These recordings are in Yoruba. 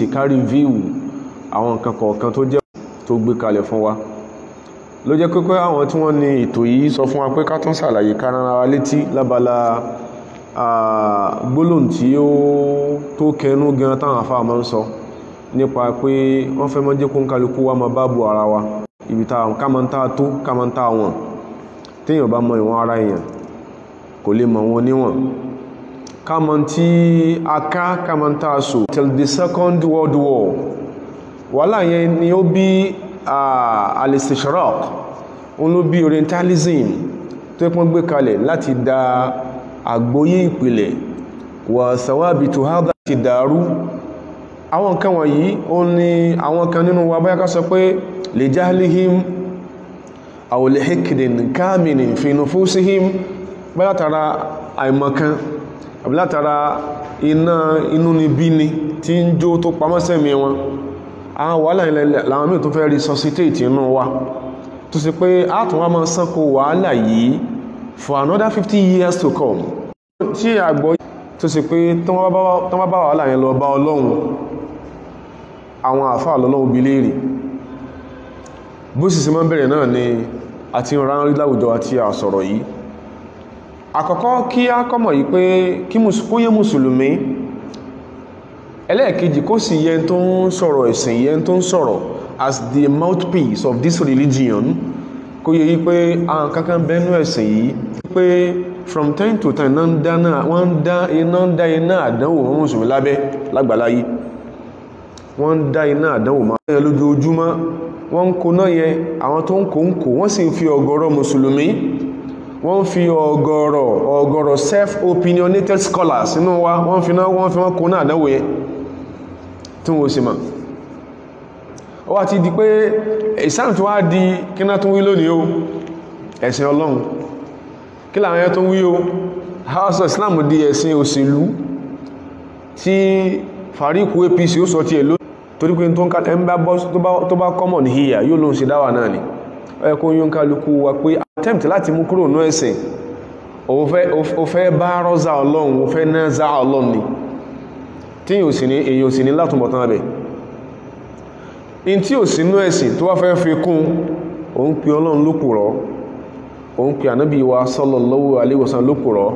sì ká review àwọn nǹkan kọ̀ọ̀kan tó jẹ́ tó gbé kalẹ̀ fún wa. Ló jẹ́ pé àwọn tí wọ́n ní ètò yìí sọ fún wa pé ká tún ṣàlàyé ká rán ara létí lábala gbólóhùn tí ó tó kẹnu gan táwọn afá máa ń sọ nípa pé wọ́n fẹ́ mọ́ jẹ́ kó ń kálukú wa máa bá bu ara wa. Ibi tá ká máa ń tá tó ká máa ń tá wọn. Téèyàn bá mọ ìwọ̀n ara èèyàn kò lè mọ̀ wọn níwọ̀n ká mọ̀ tí a ká ká máa ń tá so till the second world war. Wàhálà yẹn ni ó bí al-istishraq. Òun ló bí orientalism. Tó pọ́n gbé kalẹ̀ láti da àgbóyé ìpìlẹ̀. Wà thawabitu hadha ti dàrú. Àwọn nǹkan wọ̀nyí ó ní àwọn kan nínú wa báyá ká sọ pé li jahlihim aw li hikdin kaminin fi nufusihim. Báyá tara àìmọ̀kan àbí látara iná inú ni bí ni tí ń jó tó pamọ́ sẹ́mi wọn àwọn wàhálà ilẹ̀ làwọn mí tó fẹ́ resuscitate inú wa. Tó sì pé átùnwà máa sánkò wàhálà yìí for another 50 years to come. Tí àgbọ́ tó sì pé tó wọ́n bá wàhálà yẹn lọ bá ọlọ́run àwọn àfáà lọ́lọ́run bí léèrè. Bó sì sí máa bẹ̀rẹ̀ náà ni àti ìran àti àsọ̀rọ̀ yìí àkọ́kọ́ kí á kọ́mọ̀ yìí pé kó yé mùsùlùmí. Ẹlẹ́ẹ̀kejì kó sì yẹn tó ń sọ̀rọ̀ ẹ̀sìn yẹn tó ń sọ̀rọ̀ as the mouthpiece of this religion. Kó yẹ yí pé àwọn kankan bẹ́nu ẹ̀sìn yìí pé from time to time náà ń dá náà wọ́n ń dá iná ń dá iná àdánwò wọn mùsùlùmí lábẹ́ lágbàláyé. Wọ́n ń dá iná àdánwò máa yẹ lójoojúmọ́. Wọ́n ń kó náà yẹ àwọn tó ń kó ń kó wọ́n sì ń fi ọ̀gọ̀rọ̀ mùsùlùmí wọ́n fi ọ̀gọ̀rọ̀ ọ̀gọ̀rọ̀ self-opinionated scholars inú wa wọ́n fi náà wọ́n fi wọ́n kó náà àdánwò yẹn. Tí wọ́n sì mọ̀. Ó wá ti di pé ìsáàmù tó wá di kíná tó wí lónìí o? Ẹ̀sìn ọlọ́run. Kí làwọn ẹ̀yẹ tó wí o? House of islam di ẹ̀sìn òṣèlú tí fàríkù apc ó sọ ti ẹ̀ lónìí. Torí pé tó bá common here yóò lóun ṣe dáwà náà ni. Kó yóò ń kálukú wa pé attempt láti mú kúrò ní ẹ̀sìn. Fẹ́ bá rọ́zà ọlọ́run fẹ́ náà zá ọlọ́run ni. Tí èyí ò sí ní látùmọ̀tán abẹ̀. In tí ò sínú ẹ̀sìn tó wá fẹ́ fi kún òun pè ọlọ́run lókùrọ̀ òun pè ànábì wa sallallahu alaihi wasallam lókùrọ̀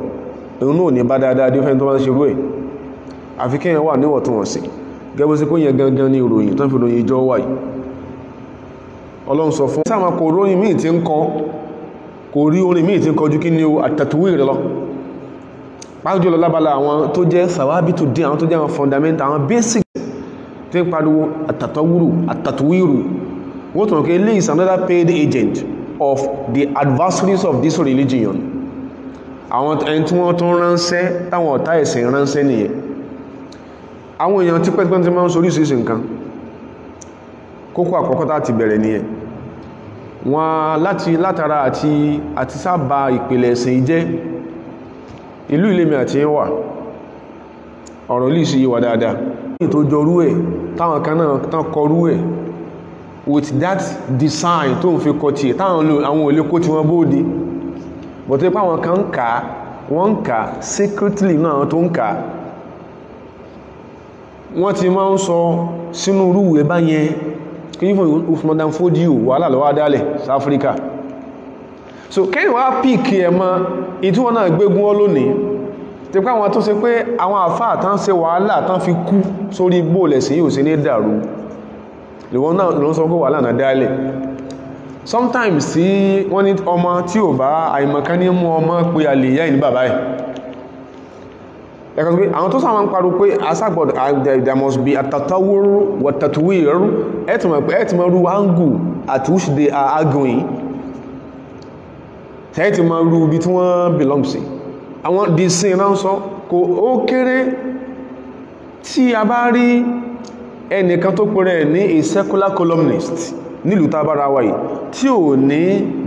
òun náà ní bá dáadáa dé fẹ́ni tó máa ń ṣerú ẹ̀. Àfi kí wà níwọ̀ntúnwọ̀nsì gẹ́gbẹ́ sí kó yẹ gangan ní ìròyìn tó fi ròyìn ìjọ wà yìí. Ọlọ́run sọ fún sáàmà kò róyìn míì tí ń kọ kò rí orin míì tí ń kọjú kí ní o àtàtúwì rẹ lọ pàájọ́ lọ àwọn tó jẹ́ sàwábìtù dín àwọn tó jẹ́ àwọn fundamental àwọn basic tí ń pariwo àtàtọ̀wúrù àtàtúwìrù wọ́n tún kí lè is another paid agent of the adversaries of this religion. Àwọn ẹni tí wọ́n tún ránṣẹ́ táwọn ọ̀tá ẹ̀sìn ránṣẹ́ nìyẹn. Àwọn èèyàn tí pẹ́pẹ́ tí máa ń soríṣiríṣi nǹkan. Kókó àkọ́kọ́ tá ti bẹ̀rẹ̀ nìyẹn wọ́n láti látara àti àti sábà ìpìlẹ̀ ẹ̀sìn jẹ́. Ìlú ilé-mi àti wà. Ọ̀rọ̀ lè ṣe yíwa dáadáa. Ní tó jọrú ẹ̀ táwọn kan náà tán kọrú ẹ̀ with that design tó ń fi kọ tí táwọn àwọn olè kó tí wọ́n bóòdé but ipá wọn kan ń wọ́n ń secretly náà tó ń kà wọ́n ti máa ń sọ sínú rúwẹ̀ báyẹn yífò Usman Dan Fodio wàhálà lọ́wọ́ dálẹ̀ South Africa. So kẹ́yìn wá píìkì ẹ̀ mọ́ ìtí wọ́n náà gbégún ọ lónìí. Tí pé àwọn tó ṣe pé àwọn àfáà tán ṣe wàhálà tán fi kú sórí bóòlẹ̀ sí yóò sí ní dàrú. Lèwọ́n náà ló ń sọ pé wàhálà náà dálẹ̀. Sometimes tí wọ́n ní ọmọ tí ò bá ẹ̀kọ́ pé àwọn tó sáwọn ń parọ́ pé aságbọ̀dọ̀ there must be àtàtàwòrò wàtàtàwìrò ẹ̀tìmọ̀ rú áńgù at which they are arguing. Tẹ́ẹ̀tì máa rú ibi tí wọ́n belong sí. Àwọn dìsìn ránṣọ́ kò ó kéré. Tí a bá rí ẹnìkan tó pẹ̀rẹ̀ ní a secular columnist nílùú tábára wáyé tí ò ní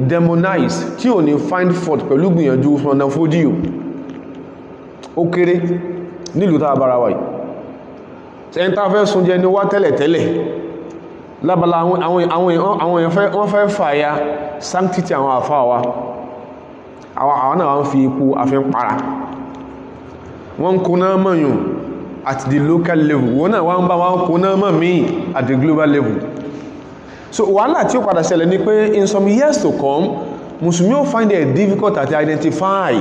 demonize tí ò ní find fault pẹ̀lú gbìyànjú Dan Fodio ó kéré nílùú tábára wáyé ẹntà fẹ́ súnjẹ ní wá tẹ́lẹ̀tẹ́lẹ̀ lábala àwọn èèyàn fẹ́ fàyà sanctity àwọn àfáà wa. Àwọn náà wọ́n fi ikú afẹ́ para. Wọ́n kó náà mọ̀yùn at the local level. Wọ́n náà wọ́n bá wọn kó náà mọ̀ mí at the global level. So wàhálà tí ó padà ṣẹlẹ̀ ni pé in some years to come Mùsùlùmí ó find it difficult to identify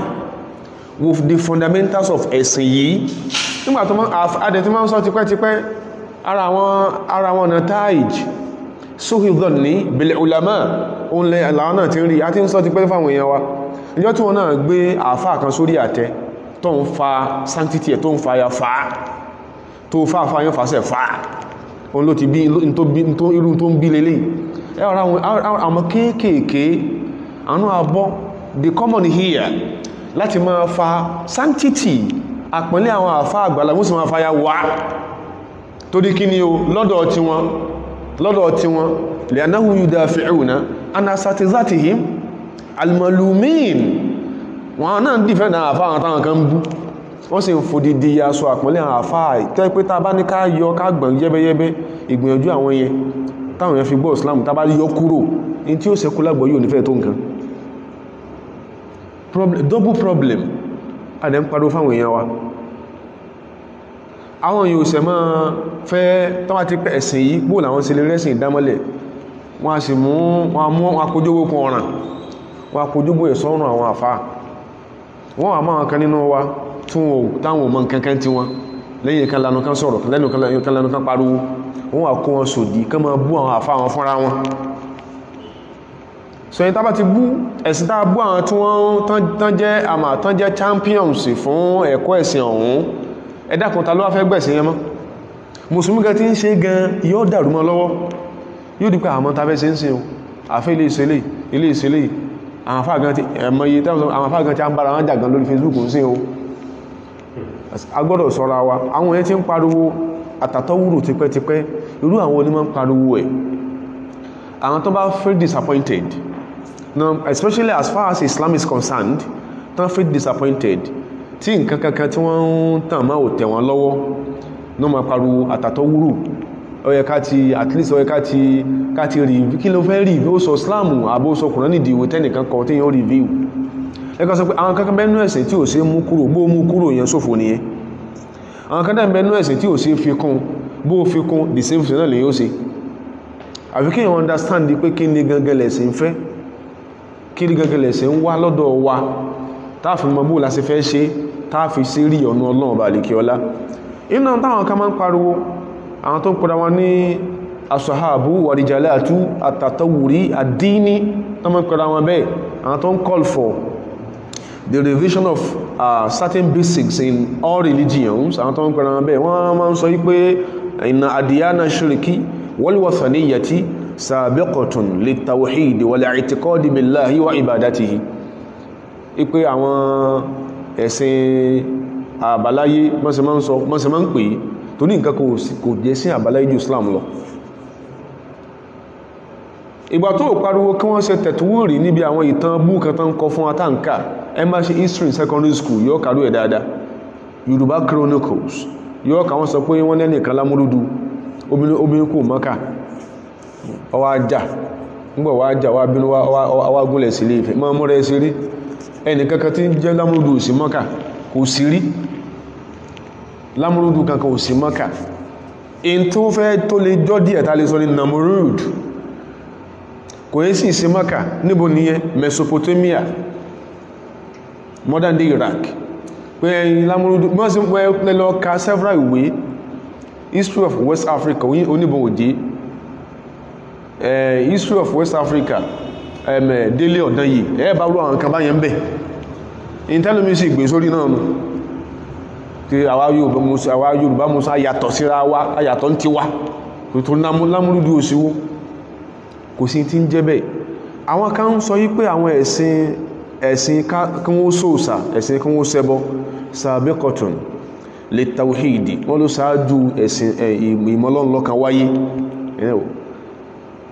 with the fundamentals of ẹ̀sìn yìí. Nígbà tó adẹ̀ tí máa ń sọ tipẹ́tipẹ́ ara wọn ara wọn na taij sóhìdọ̀ ní bil ulama òun lẹ àlàá náà ti ń rí. A ti ń sọ tipẹ́ fáwọn èèyàn wa. Ìjọ tí wọ́n náà gbé àfáà kan sórí àtẹ tó ń fa sanctity ẹ̀ tó ń fa ya fa tó fa yán fàṣẹ fa òun ló ti bí irú tó ń bí lélẹ̀ ẹ ọ̀rọ̀ àwọn kéékèèké àánú àbọ́ the common here láti máa fa sanctity. Àpẹẹlẹ àwọn àfá àgbàlá mú sí máa fa ya wá. Torí kí ni o? Lọ́dọ̀ tí wọn lọ́dọ̀ tí wọn li'annahu yudafi'una an asatizatihim almalumin. Wọn náà dìfẹ́ náà àfá àwọn táwọn kan bú. Wọ́n sì ń fòdìdí aṣọ àpẹẹlẹ àwọn àfá tẹ́ pé ta ní ká yọ ká gbọ̀n Islam tá bá yọ kúrò ní tí ó problem double problem. Adẹ́ ń pariwo fáwọn èèyàn wa. Àwọn yóò sẹ máa fẹ́ tọ́wà tí pẹ́ ẹ̀sìn yìí bóò làwọn sí lè rẹ́sìn ìdámọ́lẹ̀? Wọ́n a sì mú wọn mú akójówó kún ọ̀ràn. Wọ́n akójówó ẹ̀sọ́rùn àwọn àfá wọ́n wà máa kan nínú wa ò táwọn ò mọ̀ kankan tí wọn. Lẹ́yìn kan lanu kan sọ̀rọ̀ lẹ́nu kan lanu kan pariwo. Wọ́n wà kó wọn sòdì kán máa bú àwọn wọn wọn so yí tábà ti bú ẹ̀sìn tàà bú àwọn tí wọ́n tán jẹ́ àmà tán jẹ́ champions fún ẹ̀kọ́ ẹ̀sìn ọ̀hún ẹ̀dàkùn ta ló wá fẹ́ gbẹ̀sìn yẹn mọ́? Mùsùlùmí gan tí ń ṣe gan yóò dàrú mọ́ lọ́wọ́. Yóò dípẹ́ àmọ́ tàbẹ́ sí ń sin o. Àfẹ́ ilé ìṣẹ́lẹ̀ ilé ìṣẹ́lẹ̀ àwọn afáàgan tí ẹ̀mọye àwọn afáàgan tí a ń bára wọn jà gan lórí Facebook ń sin o. A gbọ́dọ̀ sọ́ra wa. Àwọn yẹn tí ń pariwo àtàtọ́wùrù tipẹ́tipẹ́. Irú àwọn onímọ̀ ń pariwo ẹ̀? Àwọn tó bá feel disappointed now especially as far as Islam is concerned tó feel disappointed tí nǹkan kankan tí wọ́n ń tàn máa ò tẹ̀ wọ́n lọ́wọ́. Náà máa pariwo àtàtọ́ wúrù ó ká ti at least ó yẹ ká ti ká ti rí kí ló fẹ́ rí ó sọ Islam àbó sọ kùnrin nídìí ìwé tẹ́nìkan kan tí yóò review. Ẹ̀ka sọ pé àwọn kankan bẹ́ẹ̀ nú ẹ̀sìn tí ò ṣe mú kúrò bó mú kúrò yẹn ṣòfò nìyẹn. Àwọn kankan bẹ́ẹ̀ nú tí ò ṣe fi kún bó fi kún the same thing náà lè yóò ṣe. Àfi kí èèyàn understand pé kí ni gangan lẹ̀sìn fẹ́ kí ni gangan lẹ̀sìn ń wá lọ́dọ̀ wa táàfin mọ́ bóò láti fẹ́ ṣe táàfi sí rí ọ̀nà ọlọ́run bá lè kí ọlá iná táwọn kan máa ń pariwo àwọn tó ń pọ̀dá wọn ní asọ̀háàbù wàdìjàlátú àtàtọ̀wùrí àdíní tó máa ń pọ̀dá wọn bẹ́ẹ̀. Call for the revision of uh, certain basics in all religions ṣìrìkí wal-wathaniyati sabiqatun lit-tawhid wal-i'tiqadi billahi wa ibadatihi. Ipé àwọn ẹ̀sìn àbáláyé mọ́sí máa ń pè tó ní nǹkan kò jẹ́ sí àbáláyé jù Islam lọ. Ìgbà tó pariwo kí wọ́n ṣe tẹ̀túwòrì níbi àwọn ìtàn búkan tán kọ fún àtànkà ṣe history secondary school yóò kàrú ẹ̀ dáadáa. Yorùbá Chronicles yóò kà wọ́n sọ pé wọ́n lẹ́nìkan lámúrúdú obìnrin kò mọ́ká ọwá ajá nígbà wá ajá wá bínú wá gúnlẹ̀ sí ilé ìfẹ́ mọ́ rẹ̀ sí rí. Kankan tí jẹ́ lámúrúdù sí mọ́ká kò sí rí. Lámúrúdù kankan ò sí mọ́ká in tó fẹ́ tó lè jọ́ díẹ̀ tá lè sọ ní namurud kò yẹ́ sí sí mọ́ká níbo nìyẹn Mesopotamia. Modern day Iraq. Pé lámúrúdù mọ́ sí pẹ́ lọ ka several ìwé. History of West Africa oníbọn òjé history of West Africa ẹ̀mẹ̀ délé ọ̀dán yìí ẹ̀ bá rú àwọn kan báyẹn ń bẹ̀. Intellomi sì gbé sórí náà nù. Tí àwa Yorùbá musa ayàtọ̀ síra wa ayàtọ̀ ti wá tó lámúrúdú òsíwó kò sí tí ń jẹ́ bẹ́ẹ̀. Àwọn kan sọ yí pé àwọn ẹ̀sìn ẹ̀sìn kí wọ́n sóòsà ẹ̀sìn kí wọ́n ṣẹbọ. Sàbẹ́kọ̀tún lè tàwíìdì wọ́n ló sáájú ẹ̀sìn ìmọ̀lọ́nlọ́kan wáyé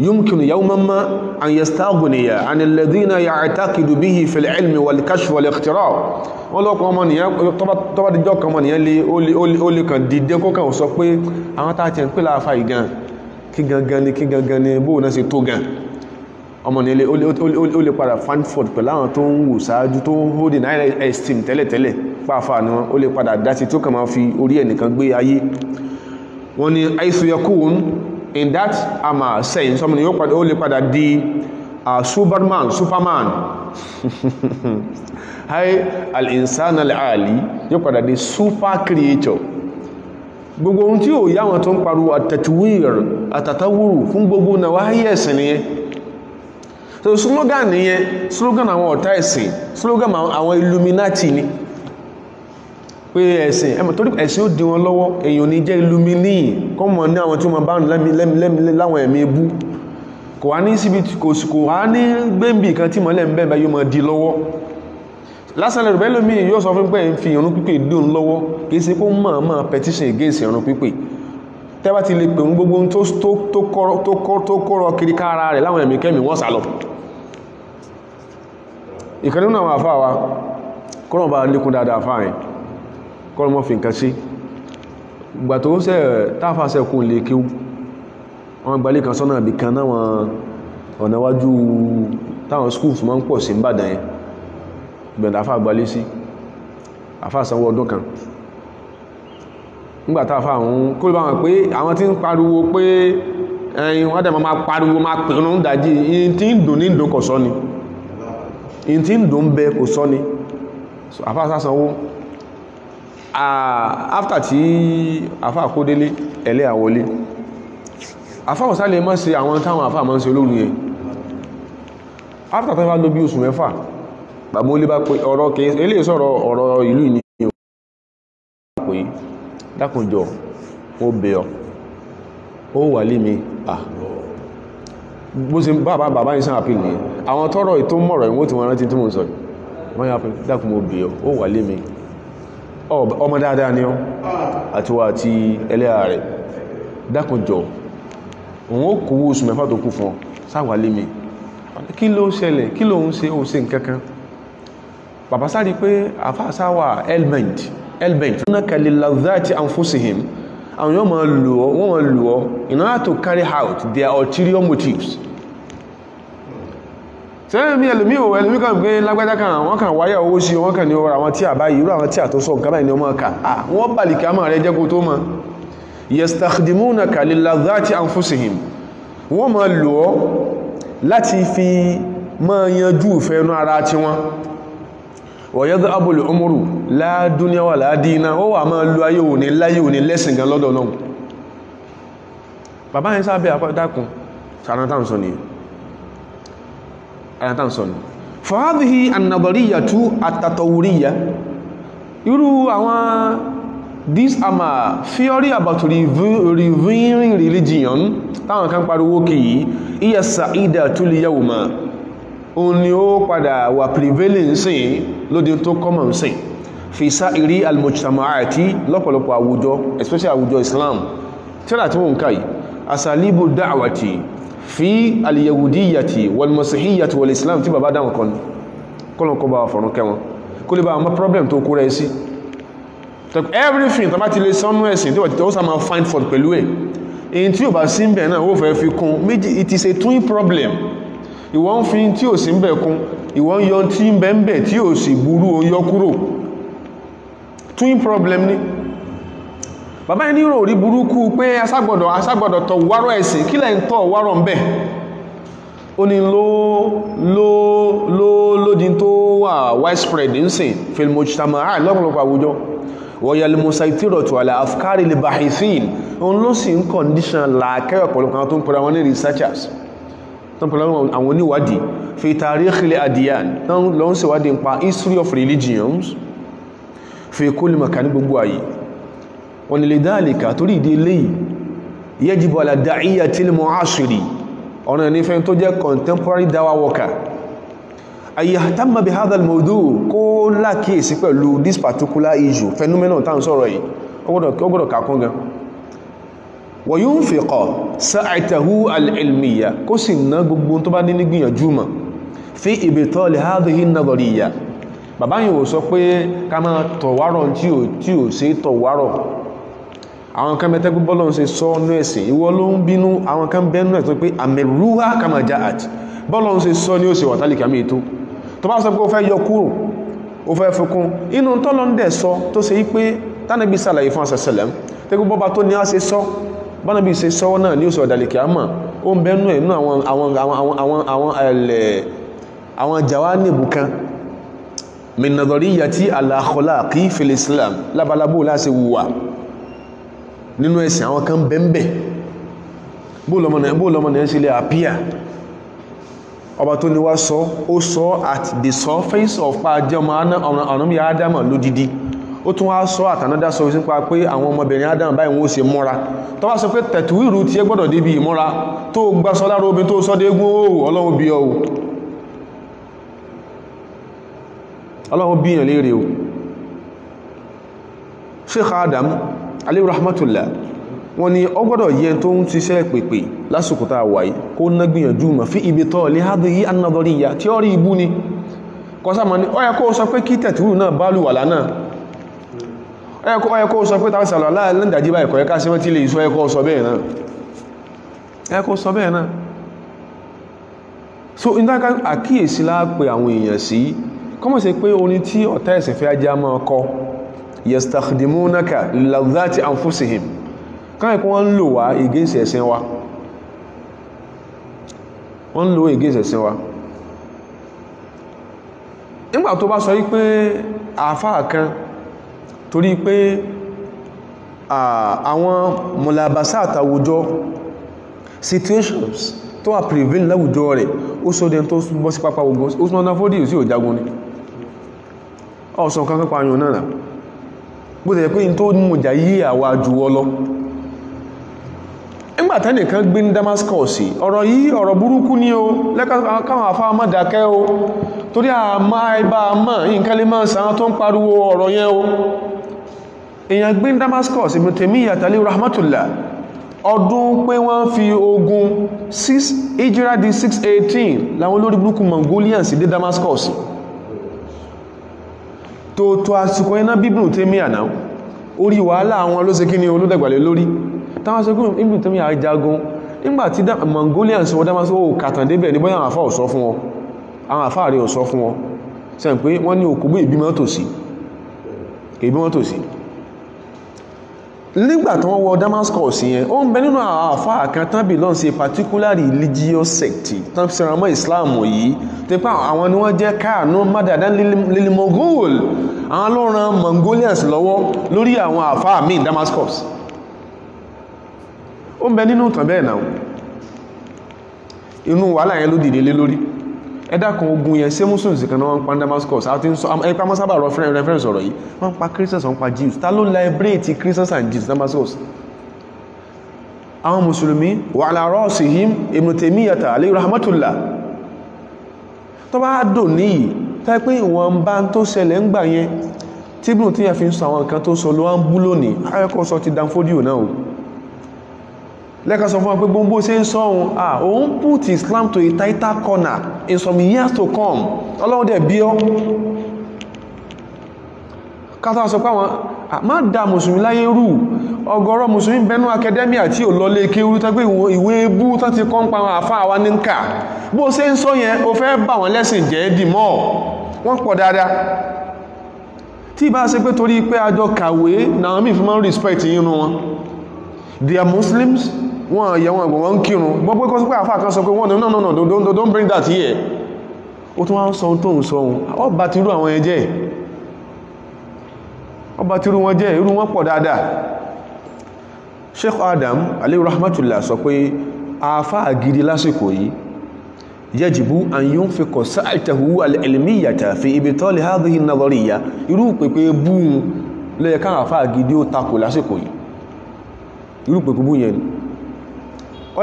يمكن يوما ما أن يستغني عن الذين يعتقد به في العلم والكشف والاختراع wọ́n lọ́pọ̀ ọmọ nìyàn tọ́bá díjọ́ kan ọmọ nìyàn lè ó lè kàn dìde kó kàn sọ pé àwọn tàà tí ń pè láàfà ìgan kí gangan ni kí gangan ni bóò náà ṣe tó gan ọmọ nìyàn ó lè padà fanford pẹ̀lú àwọn tó ń wò sáájú tó ń hold in high esteem tẹ́lẹ̀tẹ́lẹ̀ pàáfà ni wọ́n ó lè padà dásí tó kàn máa fi orí ẹnìkan gbé ayé wọ́n ni aisuyakun in that ama sense ọmọ nìyàn ó lè padà di uh, superman superman. Hai al-insan al-ali yóò padà di super creature. Gbogbo ohun tí ó yá wọn tó ń pariwo àtàtúwìr àtàtàwùrù fún gbogbo náà wáyé ẹ̀sìn nìyẹn. So slogan nìyẹn slogan àwọn ọ̀tá ẹ̀sìn slogan àwọn illuminati ni pé ẹ̀sìn torí ẹ̀sìn ó di wọn lọ́wọ́ èèyàn ní jẹ́ illumini kọ́mọ̀ ní àwọn tí wọ́n bá láwọn ẹ̀mí ebú kò wá ní síbi kò wá ní gbéǹbì kan tí mọ́lẹ̀ ń bẹ́ẹ̀ yóò mọ́ di lọ́wọ́. Lásán lẹ́rù bẹ́ẹ̀ lómi yóò sọ fún pé ń fi ìrun pípé dùn lọ́wọ́. Kìí ṣe kó mọ̀ mọ̀ petition against ìrun pípé. Tẹ́bá ti lè pè ń gbogbo tó kọ́rọ̀ kiri kára rẹ̀ láwọn ẹ̀mí kẹ́mì wọ́n sálọ ìkan nínú àwọn àfáà wa kọ́rọ̀ bá lékún dáadáa àfáà kọ́rọ̀ mọ́ fi nǹkan sí. Ìgbà tó sẹ́ táfà sẹ́kùn lè kíw wọ́n gbalé kan sọ́nà àbí kan náwọn ọ̀nà wájú táwọn schools máa ń pọ̀ sí Ìbàdàn yẹn. Gbẹ̀dà àfà gbalé sí. Àfà sanwó ọdún kan. Nígbàtà àfà àwọn kó lè bá wọn pé àwọn tí ń pariwo pé ẹyin wọ́n dẹ̀ máa pariwo máa pèrún ń dájí in tí ń dùn ní ìdùn kò in tí ń dùn bẹ kò sọ àfà sásanwó after tí àfà kódélé ẹlẹ́ àwọlé àfà ọ̀sá lè mọ́ sí àwọn táwọn àfà mọ́ sí olóòrùn yẹn. After tó bá ló bí oṣù mẹ́fà bàbá olé bá pé ọ̀rọ̀ kìí ilé sọ̀rọ̀ ọ̀rọ̀ ìlú ní pé dákùnjọ ó bẹ̀ ọ́. Ó wà lè mi. À bó ṣe bàbá bàbá yìí pè ní àwọn tọ́rọ ètò mọ̀rọ̀ ìwọ́n tí wọ́n rántí tí mo sọ wọ́n yá pé dákùn mo bẹ̀ ọ́. Ó wà lè mi ọmọ dáadáa ni ọ́. Àti wà àti ẹlẹ́yà rẹ̀. Dákùnjọ òun ó kówó oṣù mẹ́fà tó kù fún ọ. Sáwà lè mi. Kí ló ṣẹlẹ̀? Kí ló ń ṣe? Ó ṣe nǹkan kan bàbá sáré pé àfáàsáwà element element ní kàlẹ̀ lazati anfusihim. Àwọn yóò máa lò ọ́ wọ́n máa lò ọ́. In order to carry out their ulterior motives sẹ́yìn mi ẹlòmí ò ẹlòmí kan gbé lágbájá kan wọ́n kàn wáyà owó sí wọ́n kàn ní ọ̀rọ̀ àwọn tí àbá irú àwọn tí àtọ́sọ̀ nǹkan báyìí ni ọmọ ọkà wọ́n bàlì kí a máa rẹ jẹ́ kó tó mọ́. Yastakhdimuna kalilazati anfusihim. Wọ́n máa lò ọ́ láti fi máa yanjú ìfẹ́ inú ara tí wọ́n wọ̀yẹ́dọ́ abúlé ọmọrù ládúníàwà ládínà ó wà máa lú ayé òní láyé òní lẹ́sìn gan lọ́dọ̀ náà bàbá yẹn sábẹ́ àpádákun sàrántànsọ ni sàrántànsọ ni fàádìí annabariya tú àtàtàwùríyà irú àwọn this ama theory about revealing religion táwọn kan pariwo kìí iya sa'ida tuli yawma. Òun ni ó padà wà prevailing sí lóde tó common sí fi sa'iri al-mujtama'ati lọ́pọ̀lọpọ̀ àwùjọ especially àwùjọ Islam. Tíra tí wọ́n káyì asalibu da'wati fi al-yahudiyyati wal-masihiyyati wal-islam tí bàbá dáwọn kan kọlọ̀kọ́ bá fọ̀rún kẹwọn kó lè bá àwọn problem tó kúrẹ́ sí. Everything tó bá ti lè sọ́nú ẹ̀sìn tí wọ́n ti ó find fault pẹ̀lú ẹ̀. Èyí tí ò bá sí ń bẹ̀ náà ó fẹ́ fi kún. Méjì it is a twin problem. Ìwọ ń fi tí ò sí ń bẹ̀ kún. Ìwọ ń yọ tí ń bẹ̀ ń bẹ̀ tí ò sì burú o yọ kúrò. Twin problem ni bàbá ẹni rò rí burúkú pé aságbọ̀dọ̀ aságbọ̀dọ̀ tọ̀ wárọ̀ ẹ̀sìn. Kí lẹ́ ń tọ̀ wárọ̀ ń bẹ̀ ó ní ló tó wà widespread ń sìn filmojtama ah lọ́pọ̀lọpọ̀ àwùjọ. Afkari lè bahithin làákẹ́ ọ̀pọ̀lọpọ̀ àwọn tó ní religions. Fi kulli makan ní gbogbo ayé wọn ni lè dáàlìkà torí ìdí eléyìí yajibu ala da'iyatil mu'asiri ọ̀nà nífẹ́ tó jẹ́ contemporary dawa worker. Ayyahtamma bi hadha al-mawdu' kó lákíyèsí pẹ̀lú this particular issue phenomenon tá ń sọ̀rọ̀ yìí ó gbọ́dọ̀ kakún gan. Wa yunfiqa sa'atahu al-ilmiyya kó sì ná gbogbo tó bá ní ní gbìyànjú mọ̀. Fi ibtali hadhihi an-nadhariyya. Bàbá yìí ò sọ pé ká máa tọ̀wárọ̀ tí ò sí tọ̀wárọ̀ àwọn kan mẹ́tẹ́ gbọ́lọ́n ṣe sọ ọ́nú ẹ̀sìn. Ìwọ ló ń bínú. Àwọn kan bẹ́nu ẹ̀ tó pé àmìrúwá kama ja'at. Bọ́lọ́n ṣe sọ ní ó sì wàtálìkà mí tó. Tó bá sọ pé ó fẹ́ yọ kúrò ó fẹ́ fukún inú tọ́lọ́ ń dẹ̀ sọ tó ṣe yí pé tánàbí ṣàlàyé fún àṣẹsẹ̀lẹ̀m tẹ́gbẹ́ bọ́ba ń ala khalaqi fil islam. Labalabo láti wùwà nínú ẹ̀sìn àwọn kan bẹ́m̀bẹ̀ bóòlọ́mọ̀nà ẹ̀ sílẹ̀ àpíà ọba tó ní wá sọ ó sọ at the surface of pa jẹ́ ọmọ ọ̀nàmí adama lódìdí. Ó tún wá sọ àtànádá sọ sípa pé àwọn ọmọbìnrin adama báyìí wọ́n ṣe mọ́ra. Tó wá sọ pé tẹ̀tùwìrù tí ẹ gbọ́dọ̀ débi ìmọ́ra tó gbá sọ lára obìn tó sọ dégún ó ọlọ́run bí ọ ọlọ́run bí yàn léèrè o. Sheikh Adam alayhi rahmatullah wọ́n ní ó gbọ́dọ̀ yẹ tó ń ṣiṣẹ́ pèpè lásìkò tá a wà yìí kó ná gbìyànjú mọ̀ fi ibi tọ́ lè hádùn yí an-nadhariyya tí ó rí ibú ni. Kọsáàmà ní ó yẹ kó sọ pé kí tẹ̀tùrù náà bá lùwàlá náà. Ó yẹ kó sọ pé tàbí sàlọ̀ aláàlẹ́ndàjí báyìí kọ̀ náà. So ìdáka àkíyèsí láàpẹ àwọn èèyàn sí. Kọ́mọ̀ sí pé orin tí ọ̀tá ẹ̀sìn fẹ́ ajá máa kọ yastakhdimunaka liladhati anfusihim káyẹ̀ kí wọ́n ń lò wá against ẹ̀sìn wa wọ́n ń lò against ẹ̀sìn wa nígbà tó bá sọ wípé àfáà kan torí pé àwọn mọ̀làbásá àtàwùjọ situations tó wà prevail láwùjọ rẹ̀ ó sọ dẹn tó bọ́ sí pápá ogun ó sọ náà fódí sí òjagun ni ọ̀sán kankan pààyàn náà bó tẹ̀ pé in tó mú jà yí àwà jùwọ́ lọ. Nígbàtẹ́nìkan gbé ní Damascus ọ̀rọ̀ yìí ọ̀rọ̀ burúkú ní o. Lẹ́kàwọn afá má dákẹ́ o. Torí a máa ibá mọ́ nǹkan lè sàn tó ń pariwo ọ̀rọ̀ yẹn o. Èyàn gbé ní Damascus Ibn Taymiyyah alayhi rahmatullah. Ọdún pé wọ́n fi ogun 6 Hijra di 618 láwọn olórí burúkú Mongolians dé Damascus tó tó àsìkò iná bíbùn Taymiyyah náà orí wàhálà àwọn ló ṣe kí ni olódẹ̀gbàlẹ̀ lórí. Táwọn sọ pé Ibn Taymiyyah jagun nígbà tí Mongolians wọ́n Damascus ó kàtàn débẹ̀ ní bóyá àwọn àfá ò sọ fún wọn. Àwọn àfá rẹ̀ ò sọ fún wọn. Sẹ́n pé wọ́n ní òkúgbé ìbímọ́ tòsí? Ìbímọ́ tòsí nígbà tí wọ́n wọ Damascus yẹn ó ń bẹ nínú àwọn àfá kan tán belong sí particular religious sect tán fi sẹ́ramọ́ Islam yìí. Tí pé àwọn ni wọ́n jẹ́ káànú mádàdá lílì Mongol àwọn ló ran Mongolians lọ́wọ́ lórí àwọn àfá míì Damascus ó ń bẹ nínú ìtàn bẹ́ẹ̀ náà. Inú wàhálà yẹn ló dìde lé lórí ẹ̀dàkùn ogun yẹn ṣé muslims kan náà wọ́n pa Damascus? Àti ẹ̀pá mọ́sábà reference ọ̀rọ̀ yìí. Wọ́n pa Christians wọ́n pa Jews. Ta ló liberate Christians and Jews Damascus? Àwọn mùsùlùmí wa ala rasihim Ibn Taymiyyah alayhi rahmatullah. Tó bá dò níyì tẹ́ pé ìwọ̀n bá tó ṣẹlẹ̀ ń gbà yẹn tí Ibn Taymiyyah fi ń sọ àwọn nǹkan tó sọ ló wá ń bú lónìí. Ayẹ́kọ́ sọ ti danfódíò náà lẹ́ka sọ fún wa pé gbogbo ṣe ń sọ ohun ah òun put Islam to a tighter corner in some years to come. Ọlọ́run dẹ̀ bí ọ́. Kátà sọ pé àwọn má dá mùsùlùmí láyé rú. Ọ̀gọ̀rọ̀ mùsùlùmí bẹnu akadẹ́míà tí ò lọlé kéwú tó pé ìwé ebú tó ti kọ́ ń pa àwọn àfá wa ní ǹkà bó ṣe ń sọ yẹn o fẹ́ bà wọ́n lẹ́sìn jẹ́ dì mọ́. Wọ́n pọ̀ dáadáa. Tí bá ṣe pé torí pé àjọ kàwé náà mí fi máa ń respect yínú wọn. They are Muslims wọ́n yẹ wọn ẹ̀gbọ̀n wọn kírun. Gbọ́ pé kọ́ sí pé àfáà kan sọ pé wọ́n no no no don't, don't bring that here. Ó tún wá ń sọ tó ń sọ ohun. Ọba ti rú àwọn ẹjẹ́ ọba ti rú wọn jẹ́ irú wọn pọ̀ dáadáa. Sheikh Adam alayhi rahmatullah sọ pé àfáà gidi lásìkò yìí yajibu an yunfiqa sa'atahu al-ilmiyyata fi ibtali hadhihi an-nadhariyya irú pèpè búun lẹ́yẹ káwọn àfáà gidi ó takò lásìkò yìí. Irú yẹn ó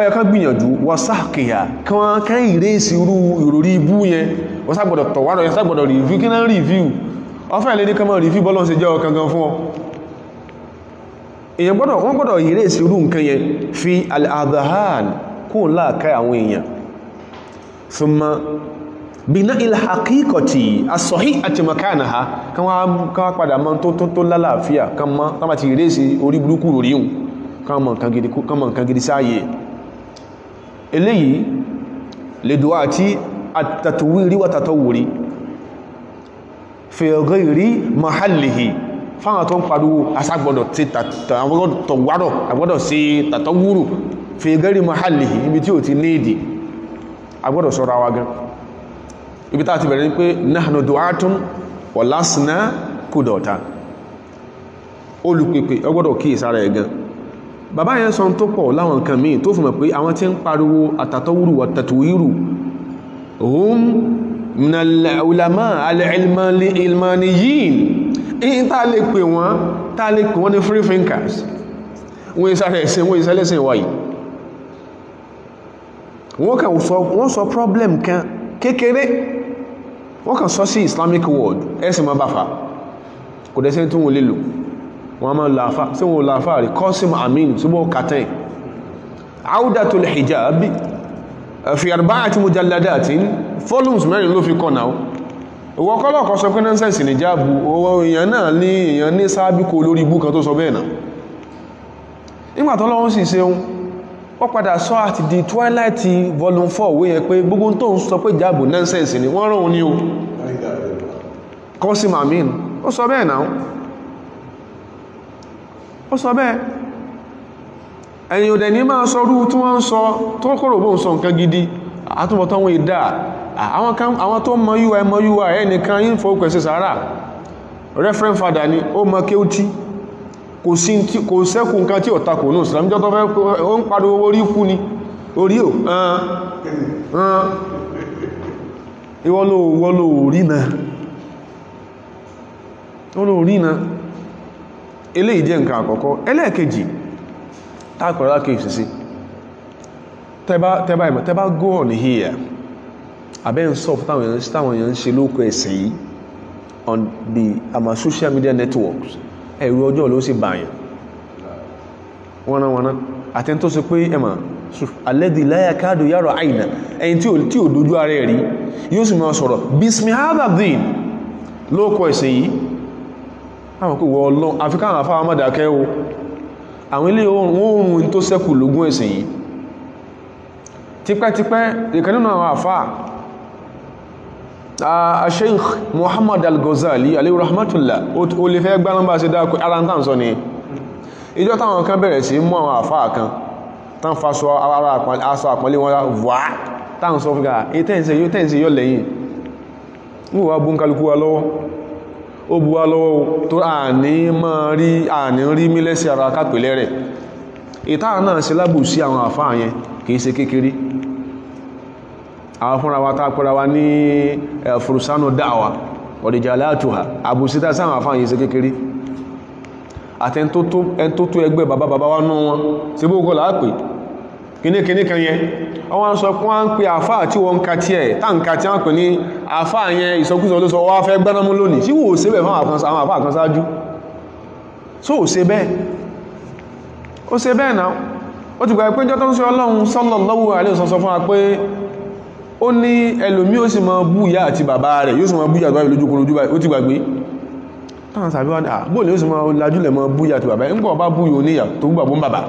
yẹ ká gbìyànjú wọ́n sáàkìyà kí wọ́n ká ìrèsì irú ìròrí ibú yẹn. Wọ́n sáàgbọ̀dọ̀ tọ̀wárọ̀ yẹn sáàgbọ̀dọ̀ rìvíw kí náà rìvíw ọfẹ́ ilé ní kọmọ̀ rìvíw bọ́lọ́n ṣe jẹ́ ọkàn gan fún ọ èyàn gbọ́dọ̀ wọ́n gbọ́dọ̀ sí irú nǹkan yẹn fi al-adhan kó láàká àwọn èèyàn. Thumma bina il-haqiqati as-sahihati makanaha kan wá padà mọ́ tó tó lálàáfíà kan kan kan mọ̀ nǹkan gidi sáàyè eléyìí lè dùn àti àtàtàwírí wà tàtàwírí fi ghairi mahallihi. Fáwọn tó ń pariwo aságbọ́dọ̀ tí tàtàwárọ̀ agbọ́dọ̀ sí tàtàwúrù fi ghairi mahallihi ibi tí ò ti níìdì agbọ́dọ̀ sọ́ra wa gan. Ibi tá ti bẹ̀rẹ̀ ní pé nahnu du'atun wa lasna kudota. Olùpèpè ọgbọ́dọ̀ kí ìsára ẹ̀ gan bàbá yẹn sọ tó pọ̀ láwọn nǹkan míì tó fi mọ̀ pé àwọn tí ń pariwo àtàtọ́wúrù àtàtúwírù hum minal ulama al-ilmaniyin in ta lè pè wọ́n ta lè pè wọ́n ní free thinkers. Wọ́n ìsára ẹ̀sìn wọ́n ìsẹ́lẹ̀sìn wáyìí wọ́n kàn wọ́n sọ problem kan kékeré. Wọ́n kàn sọ sí islamic world. Ẹ̀sìn ma bá fa kò dẹ́sẹ́ tí wọ́n lè lò wọ́n máa láàfá sí wọ́n láàfá rí? Qasim Amin súnmọ́ katẹ́ Audatul Hijab fi arba'ati mujalladatin volumes mẹ́rin ló fi kọ́ náà. Owó kọ́lọ̀kọ́ sọ pé nọ́nsẹ̀sì ní jáàbù. Owó èèyàn náà ní èèyàn ní sáábíkò lórí ibú kan tó sọ bẹ́ẹ̀ náà. Nígbà tó lọ́wọ́ sì ṣeun ó padà sọ àti di Twilight volume 4 wé yẹn pé gbogbo tó ń sọ pé jáàbù nọ́nsẹ̀sì ni wọ́n rán ní o. Qasim Amin ó sọ bẹ́ẹ̀ náà ó sọ bẹ́ẹ̀. Ẹ̀yìn òdẹ̀ ní máa sọ rú tí wọ́n ń sọ tó kòrò bó ń sọ nǹkan gidi. Àtúbọ̀tán wọn ìdá àwọn tó mọ yíwa ẹmọ yíwa ẹnìkan yí ń fọ́ọ̀kọ̀ sí sàárà. Referent father ni ó mọ kí ó tí kò sẹ́kù nǹkan tí ó takò ní ìsìlámù jọ́ tó fẹ́ ó ń pariwo orí kú ni. Orí ò ìwọ́lò rí náà ìwọ́lò rí náà eléyìí jẹ́ nǹkan àkọ́kọ́. Ẹlẹ́ẹ̀kejì tápẹ̀rẹ́ lákèèsì sí tẹ́bá ìmọ̀ tẹ́bá go on here abẹ́ ń sọ táwọn èèyàn ń ṣe lókò ẹ̀sẹ̀ yìí on the ama social media networks ẹ̀rù ọjọ́ ló sì bàyàn wọ́nàwọ́nà àti tó sì pé ẹ̀mà alẹ́dì láyà káàdù yàrá àìnà ẹ̀yìn tí ò dojú ara ẹ̀ rí yóò sì máa sọ̀rọ̀ bismi hadadin lókò ẹ̀sẹ̀ yìí àwọn kò wọ́ ọlọ́run àfikà àwọn afáwà mọ́dàkẹ́ o. Àwọn ilé oòrùn tó sẹ́kù lógún ẹ̀sìn yìí. Tipẹ́tipẹ́ ìkan nínú àwọn àfáà Sheikh Muhammad Al-Ghazali alayhi rahmatullah o lè fẹ́ gbá nọ́mbà sí dákù ara ń tàn sọ ni. Ìjọ táwọn kan bẹ̀rẹ̀ sí mú àwọn àfáà kan tán fasọ ara aṣọ àpọ́lé wọn wà táwọn sọ fúnka ìtẹ́ǹsẹ̀ yóò lẹ́yìn wíwá bú ń kálukú wa ó bu wá lọ́wọ́ tó àní mọ́ rí àní rí mílẹ́sí ara kápẹ̀lẹ́ rẹ̀ ìta náà ṣe lábù sí àwọn àfáà yẹn kìí ṣe kékeré. Àwọn fúnra wa tá pẹ́ra wa ní ẹ̀fùrùsánù dáwà ọ̀dìjà aláàtùhà àbùsítà sáwọn àfáà yẹn ṣe kékeré. Àtẹ́ntótó ẹgbẹ́ bàbá bàbá wa náà wọn sí bókọ́ láàpè kìníkìní kan yẹn. Wọ́n sọ pé wọ́n ń pe àfáà tí wọ́n ń ka tí ẹ̀ táǹkà tí wọ́n pè ní àfáà yẹn ìsọkúsọ ló sọ wọ́n fẹ́ gbánámú lónìí. Tí wò ṣe bẹ̀ fún àwọn àfáà kan sáájú so ò ṣe bẹ́ẹ̀? Ó ṣe bẹ́ẹ̀ náà. Ó ti gbà pé jọ́ tó ń ṣe ọlọ́run sallallahu alaihi wasallam fún wa pé ó ní ẹlòmí ó sì máa bú ìyá àti bàbá rẹ̀ yóò sì máa bú ìyá àti bàbá rẹ̀ lójúkúrò ojú báyìí. Ó ti gbàgbé. Táwọn sàbí wọn àbò ní ó sì máa lajúlẹ̀ máa bú ìyá àti bàbá ń gbọ́ bá bú níyà tó gbà bó ń bàbá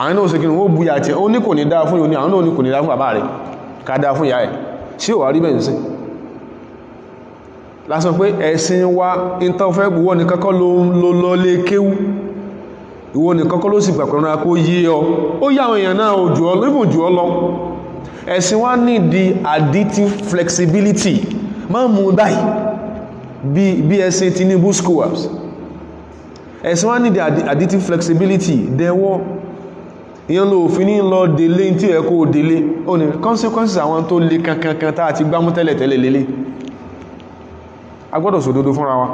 àwọn náà kí wọ́n bú ìyá àti ó ní kò ní dáa fún yóò ní àwọn náà ní kò ní dáa fún bàbá rẹ̀. Ká dáa fún ìyá ẹ̀. Sí ò wá rí bẹ́ẹ̀ sí lásán pé ẹ̀sìn wa ìtànfẹ́ ìwọ ní kọ́kọ́ ló lọ lé kéwú. Ìwọ ní kọ́kọ́ ló sì gbàpẹ̀ rán kó yí ọ. Ó yá àwọn èèyàn náà jù ọ lébùn jù ọ lọ. Ẹ̀sìn wa ní di additive flexibility. Má mú báyìí. Bí Tinubu schools ẹ̀sìn additive flexibility. Dẹwọ́ ìyẹn ló òfin ní lọ délé tí ẹ kó délé. Ó ní consequences àwọn tó lé kankankan tá àti gbámú tẹ́lẹ̀ tẹ́lẹ̀ lélẹ̀. Agbọ́dọ̀ sọ òdodo fúnra wa.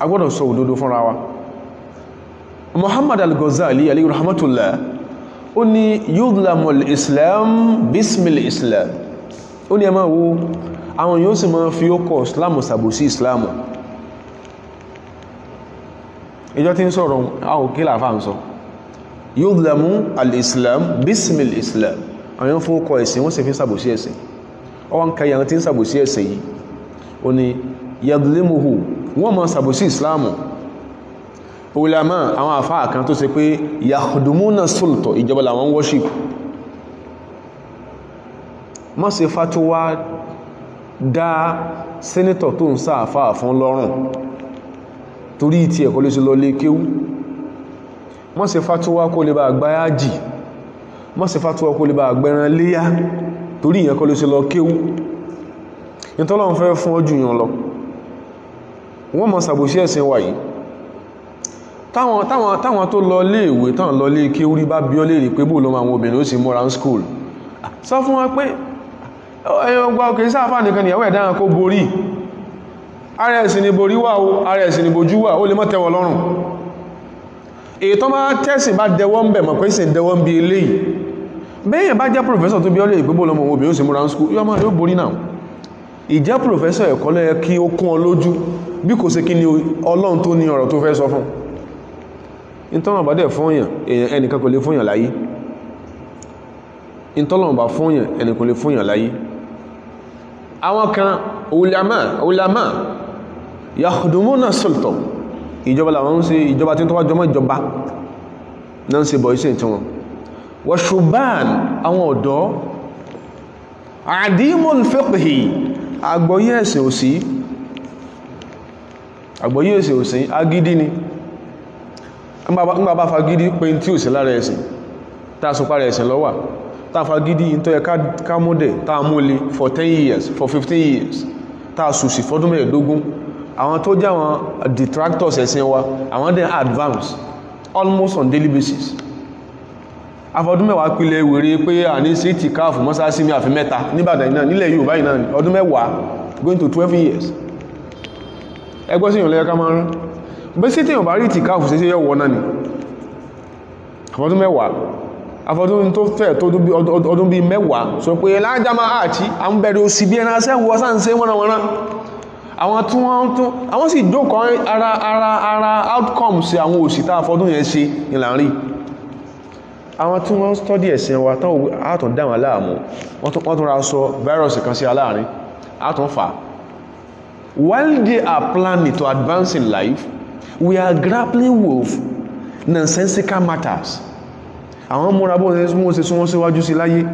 Agbọ́dọ̀ sọ òdodo fúnra wa. Muhammad al-Ghazali alayhi rahmatullah ó ní yudlamul islam bismil islam. Ó ní ẹ máa wo àwọn yóò sì máa fi ókọ̀ islam sàbòsí islam. Ìjọ tí ń sọ̀rọ̀ àwọn kí làfà ń sọ yudlamu al-islam bismil islam. Àwọn fún ọkọ̀ ẹ̀sìn wọ́n sì fi sàbòsí ẹ̀sìn. Ọwọ́n kẹyà tí ń sàbòsí ẹ̀sìn yìí. Ó ní yadlimuhu wọ́n mọ́ sàbòsí islamu ulama àwọn àfáà kan tó ṣe pé yakhdumuna sulta ìjọba làwọn worship. Má ṣe fatuwa dá sẹ́nítọ̀ tó ń sáàfáà fún lọ́rùn. Torí tí ẹ̀kọ́ ló kéwú má ṣe fatuwa kó lè bá àgbáyájì má ṣe fatuwa kó lè bá àgbẹ̀ran léyá. Torí ìyẹn kọ́ ló ṣe lọ kéwú. Ìtọ́lọ́run fẹ́ fún ọjù yàn lọ wọ́n mọ̀ sàbòsí ẹ̀sìn wà yìí. Táwọn tó lọ lé ìwé táwọn lọ lé kéwú rí bá bí ọ léèrè pé bó lọ àwọn obìnrin ó sì múra ń skúl sọ fún wọn pé ọgbà òkè sáfà nìkan ìyàwó ẹ̀dáhàn kó borí. Ara ẹ̀sìn ni borí wà ó ara ẹ̀sìn ni mọ́ èyí tó máa tẹ́sìn bá dẹwọ́ ń bẹ̀ mọ̀ pé sì dẹwọ́ ń bí eléyìí. Bẹ́yẹn bá jẹ́ pòfẹ́sọ̀ tó bí ọ lè pé bó lọmọ obìnrin ó sì múra ń skúl yọ́ máa yóò borí náà. Ìjẹ́ pòfẹ́sọ̀ ẹ̀kọ́ lẹ́yẹ kí ó kún ọ lójú bí kò sí kí ni ọlọ́run tó ní ọ̀rọ̀ tó fẹ́ sọ fún. Ìtọ́nà bá dẹ̀ fúnyàn ẹnìkan kò lè fúnyàn láyé. Ìtọ́nà bá fúnyàn ẹnìkan kò lè fúnyàn láyé. Àwọn kan ulama ulama yakhdumuna sulta ìjọba làwọn ń ṣe ìjọba tí tó wá jọmọ́ ìjọba náà ń ṣe bọ̀ iṣẹ́ tí wọn wa shuban àwọn ọ̀dọ́ adimul fiqhi àgbọ́yé ẹ̀sìn òsì àgbọ́yé ẹ̀sìn òsì agídí ni. Ńgbà bá fagídí pé tí ò sí lára ẹ̀sìn tá sọ pára ẹ̀sìn lọ́wà tá fagídí tó yẹ ká múdẹ̀ tá múlé for 10 years for 15 years tá sùsì fọ́dún mẹ́ẹ̀dógún àwọn tó jẹ́ àwọn detractors ẹ̀sìn wa àwọn dẹ̀ advance almost on daily basis. Afọdún mẹ́wàá pílẹ̀ wèrè pé à ní sí ti káàfù mọ́sásí mi àfi mẹ́ta níbàdàn náà nílẹ̀ Yorùbá náà ọdún mẹ́wàá going to 12 years. Ẹgbẹ́ sí ìrìnlẹ́yẹ ká máa rán. Bẹ́ sí tí ìyànbá rí ti káàfù sí yẹ́ wọ́n náà ni. Afọdún mẹ́wàá afọdún tó fẹ́ tó ọdún bí mẹ́wàá sọ pé lájámá àti àwọn bẹ̀rẹ̀ òsì bí ẹran sẹ́wọ́ sáǹsẹ́ wọ́nàwọ́nà àwọn tí wọ́n tún àwọn sì jókòó ara ara ara outcomes àwọn òsì tá afọdún yẹn ṣe ìlànrí àwọn tí wọ́n study ẹ̀sìn wa tán àtún dáwọn aláàmú wọ́n tún ra sọ virus kan sí aláàrin àtún fà while they are planning to advance in life we are grappling with nonsensical matters. Àwọn múra bó ṣe ṣe súnmọ́ síwájú sí láyé.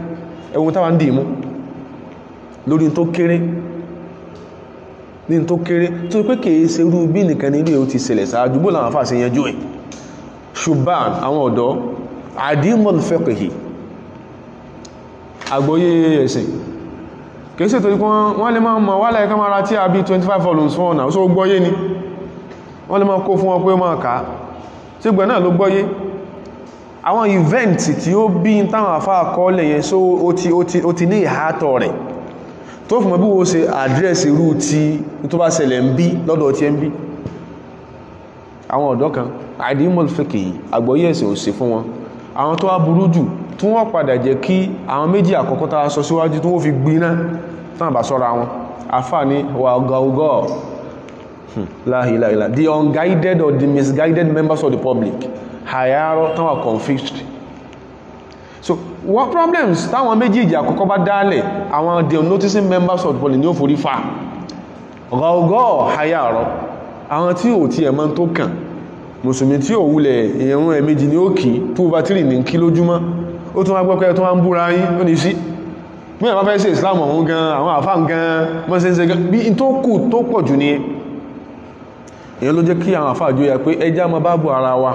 Ẹwùn táwà ń dì mú. Lórí tó kéré ní tó kéré tó pé kèé ṣe rú bí nìkan nílé ó ti ṣẹlẹ̀ sáájú bó làwọn àfáà ṣe yanjú ẹ̀. Ṣùgbọ́n àwọn ọ̀dọ́ àdímọ̀lù fẹ́kẹ̀hì àgbóyé ẹ̀sìn kìí ṣe torí wọ́n lè máa mọ̀ wà láìká máa tí a bí 25 volumes fún ọ̀nà ó gbọ́yé ni. Wọ́n lè máa kó fún wọn pé máa ká tí gbẹ̀ náà ló gbọ́yé? Àwọn event tí ó bí ó ti ní ìhátọ̀ rẹ̀ tó fún mọ́ wo ṣe àdírẹ́sì irú tí tó bá ṣẹlẹ̀ ń bí lọ́dọ̀ tí ẹ ń bí. Àwọn ọ̀dọ́ kan àdímọ̀lù fẹ́kẹ̀hì àgbóyé ẹ̀sìn ò sí fún wọn. Àwọn tó wá burú jù tí wọ́n padà jẹ́ kí àwọn méjì àkọ́kọ́ tàà sọ síwájú tí wọ́n fi gbiná tán bá sọ́ra wọn. Afá ní wà ọgọ́ láhìláhìlá the unguided or the misguided members of the public hayarọ tán wà confused so what problems táwọn méjì àkọ́kọ́ bá dálẹ̀ àwọn the unnoticing members of the public ní ó forí fa ọgọ́ hayarọ àwọn tí ò tí ẹ̀mọ́ tó kàn. Mùsùlùmí tí ò wulẹ̀ ìrún ẹ̀mejì ní òkì tó bá tírì ní kí lójúmọ́. Ó tún wá gbọ́pẹ́ tó wá ń búra yín ó ní sí. Mẹ́rin bá fẹ́ sí islam ọ̀hún gan àwọn àfáà gan mọ́sẹ́sẹ́ gan bí i tó kù tó pọ̀ jù ní èyàn ló jẹ́ kí àwọn àfáà jọ yà pé ẹjá ma bá bù ara wa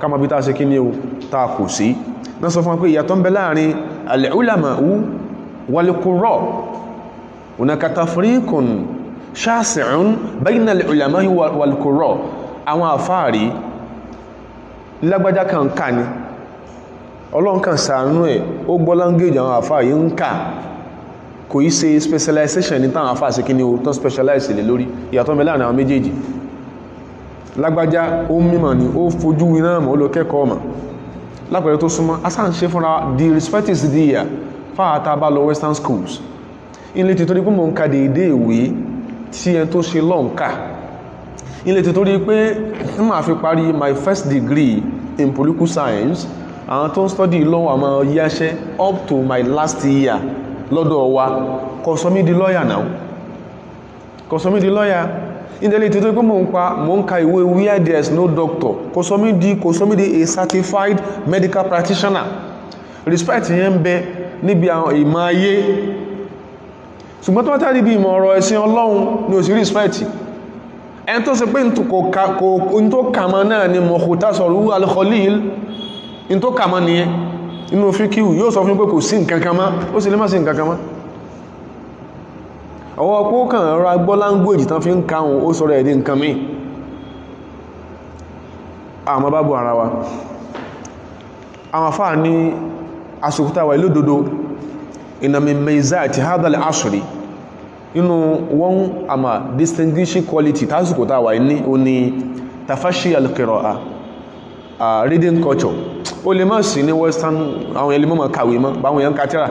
ká ma bí tá ṣe kí ní o tá kù sí náà sọ fún pé ìyàtọ̀ ń bẹ láàárín al-ulama'u wal-qurra hunaka tafriqun shasi'un bayna al-ulama'i wal-qurra. Àwọn àfáàrí lágbájá kan ká ní ọlọ́nkan sàánú ẹ̀ ó gbọ́ lángéjì àwọn àfáàrí ń ká kò í ṣe specialization ní táwọn àfáà sí kí o tán specialize lè lórí. Ìyàtọ̀ mẹ́lá àwọn méjèèjì. Lágbájá ó mímọ̀ ní ó fojú iná mọ̀ ó lọ kẹ́kọ̀ọ́ lápẹẹrẹ tó súnmọ́ asá ń ṣe fúnra the respect is there fáàtà bá lọ western schools. Ilé ti torí pé mọ̀ ń ka déédé ìwé tí ẹ tó ṣe lọ́nkà ilé ti torí pé ní màá fi parí my first degree in political science. Àwọn tó ń study law àmọ́ yáṣẹ́ up to my last year lọ́dọ̀ wa. Kò sọ mí di lawyer now kò sọ mí di lawyer ìdẹ́lẹ̀ tí tó pé mò ń pa mò ń ka ìwé where there is no doctor. Kò sọ mí di kò sọ mí di a certified medical practitioner. Respect yẹn ń bẹ níbi àwọn ìmọ̀ ayé. Ṣùgbọ́n tó wá tàbí bí ìmọ̀ ọ̀rọ̀ ẹ̀sìn ọlọ́run ní òsì respect. Ẹn tó ṣe pé n tó kàmọ́ náà ni Mukhtasar al-Khalil. In tó kàmọ́ nìyẹn. Inú fíkíù yóò sọ fún pé kò sí nǹkan kan mọ́. Ó sì lè má sí nǹkan kan mọ́ ọwọ́ pó kàn rọra gbọ́ láńgbòjì tán fi ń káhùn ó sọ̀rọ̀ ẹ̀dí nǹkan mí àmọ́ bá bú ara wa. Àwọn afáà ní asòkúta wà ilódodo ìnàmì mẹ́zà hadal asri inú wọ́n àmà distinguishing quality tásìkò tàwà ní o ní tafashi al-qira'a reading culture. O lè má sí ní western àwọn ẹlẹ́mọ́ ma kàwé mọ́ báwọn yẹn kàtíra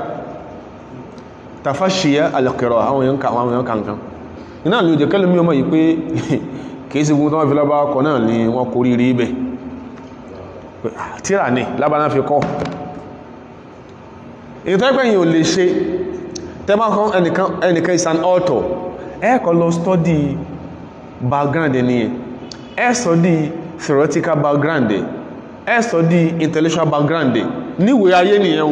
tafashiya al-qira'a àwọn yẹn kankan iná ló jẹ́ kẹ́lẹ̀ mí ọmọ yìí pé kìí sí gbogbo fi lábá kọ náà ni wọ́n kò rí rí bẹ̀ tíra ní lábá náà fi kọ́. Ìtọ́pẹ̀yìn ò lè ṣe tẹ́bá kan ẹnìkan is an author ẹ́ẹ̀kọ́ lọ study background ẹni ẹ̀ study theoretical background ẹ̀. Study intellectual background níwé ayé nìyẹn o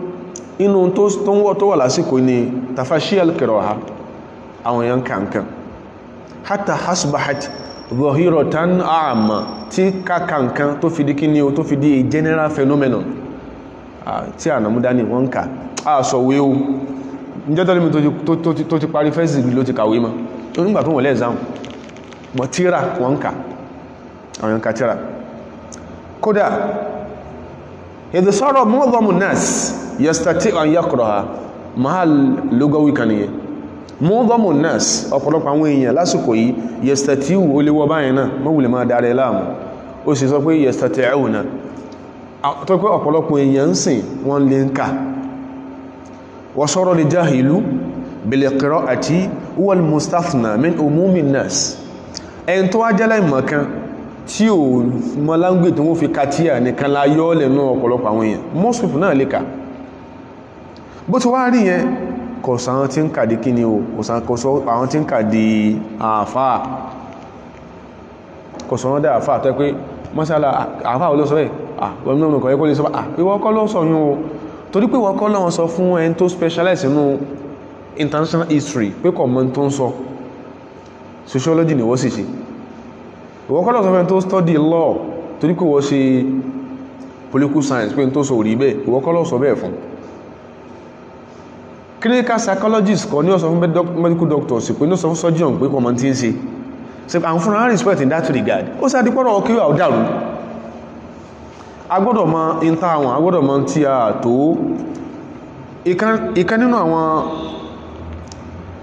inú tó wọ́ tó wà lásìkò ní tafashi al-qira'a àwọn èèyàn kankan hatta hasbahat zahiratan àmà tí kankan tó fi di kí ni o tó fi di a general phenomenon. Tí ànàmúdá ní wọ́n ká àṣọ̀wé o. Níjọ́ tọ́lẹ́mí tó ti parí degree ló ti kàwé mọ́? Onígbà tó wọ́n lẹ́ẹ̀záhùn mọ̀ tíra wọ́n ká àwọn yanka tíra. Kódà ìdí sọ́rọ̀ mọ́gọ́mù nas yastati an yakraha. Mahal lugawi kan yẹ mu'dhamu nas ọ̀pọ̀lọpọ̀ àwọn èèyàn lásìkò yìí yastati ó lè wọ báyìí náà mọ́ wùlẹ̀ máa dáre láàmú. Ó sì sọ pé yastati ẹ̀wùn náà tó pé ọ̀pọ̀lọpọ̀ èèyàn ń sìn wọ́n lè ń kà. Wa sara li jahilu bil qira'ati wal mustathna tí ò mọ́ láńgbè tó wọ́n fi katíà nìkan láyọ́ lẹ́nu ọ̀pọ̀lọpọ̀ àwọn èèyàn. Most people náà lè kà bó ti wá rí yẹn kò sáwọn tí ń kàdí kí ni o kò sọ àwọn tí ń kàdí àfáà wọ́n dá àfáà tó pé mọ́sálà àfáà olóṣọ́ ẹ̀ àwọn ọmọ ọkọ̀ ẹ̀kọ́ lè sọ ìwọ kọ́ ló sọ yún o. Torí pé wọ́n kọ́ tó specialize nínú international history pé kọ̀ mọ́ tó ń sọ. Sociology ni wọ́n sì ṣe. Tó study law torí pé wọ́n ṣe political science pé tó sọ òrí bẹ́ẹ̀. Ìwọ́n kọ́ fún clinical psychologist kọ́ ní ọ̀sọ̀ fún medical doctors pé ní ọ̀sọ̀ fún surgeon pé kọ̀ mọ́ tí ń ṣe. Ṣe àwọn fúnra respect in that regard. Ó sì adìpọ́rọ̀ ọkẹ́ wà ó dàrú. Agbọ́dọ̀ mọ̀ ìta àwọn agbọ́dọ̀ mọ̀ tí a tó. Ìkan nínú àwọn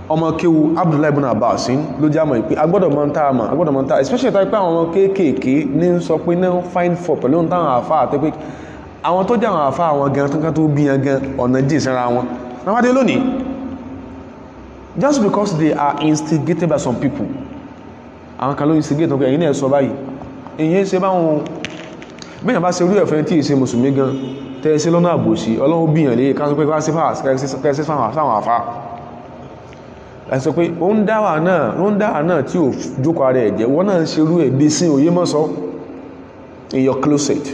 ọmọ kéwu Abdullahi ibn Abbas ló jámọ̀ ìpé agbọ́dọ̀ mọ̀ tá àmà agbọ́dọ̀ mọ̀ tá especially tá pé àwọn ọmọ kéèkèé ní sọ pé náà find for pẹ̀lú táwọn àfá àti pé àwọn tó jẹ́ àwọn àfá àwọn gan tó tó bí gan ọ̀nà jìn sára wọn náwádé lónìí just because they are instigated by some people àwọn kan ló instigate pé ẹ̀yin náà sọ báyìí. Èyí ṣe báwọn bíyàn bá ṣe orí ẹ̀fẹ́ tí ìṣe mùsùlùmí gan tẹ́ẹ̀sí lọ́nà àbòsí ọlọ́run bíyàn lè káàkiri pé káàkiri kẹsí fáwọn àfá ẹ̀sọ pé ó ń dáwà náà ó ń dáwà náà tí ò jókòó ara ẹ̀jẹ̀ wọ́n náà ṣe sí sọ. In your closet.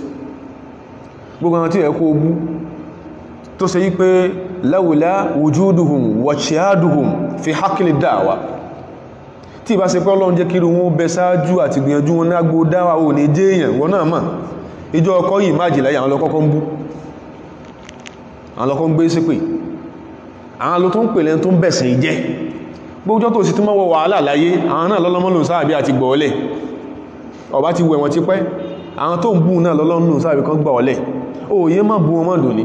Gbogbo àwọn tí ẹ̀ kó wujuduhum wa shihaduhum fi haqqil da'wa. Tí ìbá ṣe pé ọlọ́run jẹ́ kiri wọn bẹ sáájú àti gbìyànjú wọn ní agbó dáwà ò ní jẹ́ èèyàn wọ́n náà mọ̀. Ìjọ ọkọ̀ yìí máa jìlá àwọn lọ́kọ́kọ́ ń bú. Àwọn lọ́kọ́ ń gbé sípè. Àwọn ló tó ń pèlẹ̀ tó ń bẹ̀sẹ̀ jẹ́. Gbójọ́ tó sì tí mọ́wọ́ wàhálà láyé àwọn bú náà má bú wọn má ní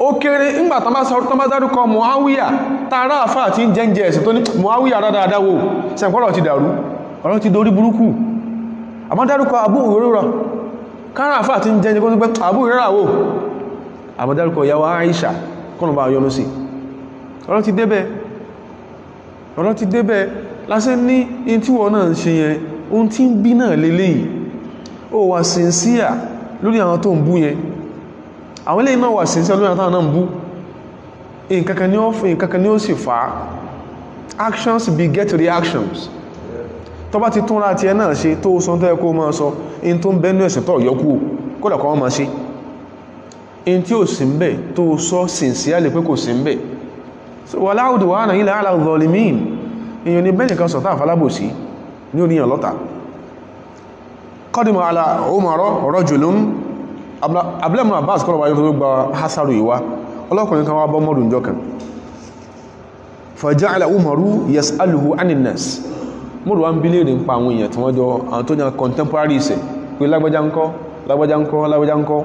ó kéré ńgbà tán bá sọ̀rọ̀ tán bá dárúkọ Muawiya tààrà àfáà tí ń jẹ́ǹjẹ́ ẹ̀sìn tó ní Muawiya dáadáa wò. Sẹ́ǹpọ̀rọ̀ ti dàrú? Ọ̀rọ̀ ti dorí burúkú. Àmọ́ dárúkọ Abu Hurairah kára Abu Hurairah wò. Àbádárúkọ ìyàwó Aisha kọ́nà bá yọnú sí. Ọ̀rọ̀ ti débẹ̀. Ọ̀rọ̀ ti débẹ̀. Lásẹ́ ní in tí wọ́n náà ń ṣe yẹn ohun tí ń bí náà lélẹ̀ yìí ó wà sincere lórí àwọn tó ń bú yẹn àwọn ilé náà wà sincere lórí àwọn tó ń bú. Nǹkankan ni ó sì fà á. Actions beget reactions. Tó bá ti túnra ti ẹ náà ṣe tó sọ tó ẹ máa sọ in tó ń bẹ́nu ẹ̀sìn tó yọkú kódà kọ́ ṣe. In tí ó sì ń bẹ̀ tó sọ sincerely pé kò sí ń bẹ̀. So wà láàrùdù wà náà ilẹ̀ ala zalimin èyàn ni bẹ́ẹ̀ kan sọ̀tá àfalábòsí ní oníyàn lọ́ta. Qadima ala Umar rajulun abúlẹ́mù Abbas kọ́lọ̀ wáyé tó gba hasaru ìwá ọlọ́kùnrin kan wá bọ́ mọ́rùn jọ kan. Faja'ala Umaru yas'aluhu anin nas. Mọ́rù wá ń bílé rí ń pa àwọn èèyàn tí wọ́n jọ àwọn contemporary ìsẹ̀ pé lágbájá ńkọ́ lágbájá ńkọ́ lágbájá ńkọ́.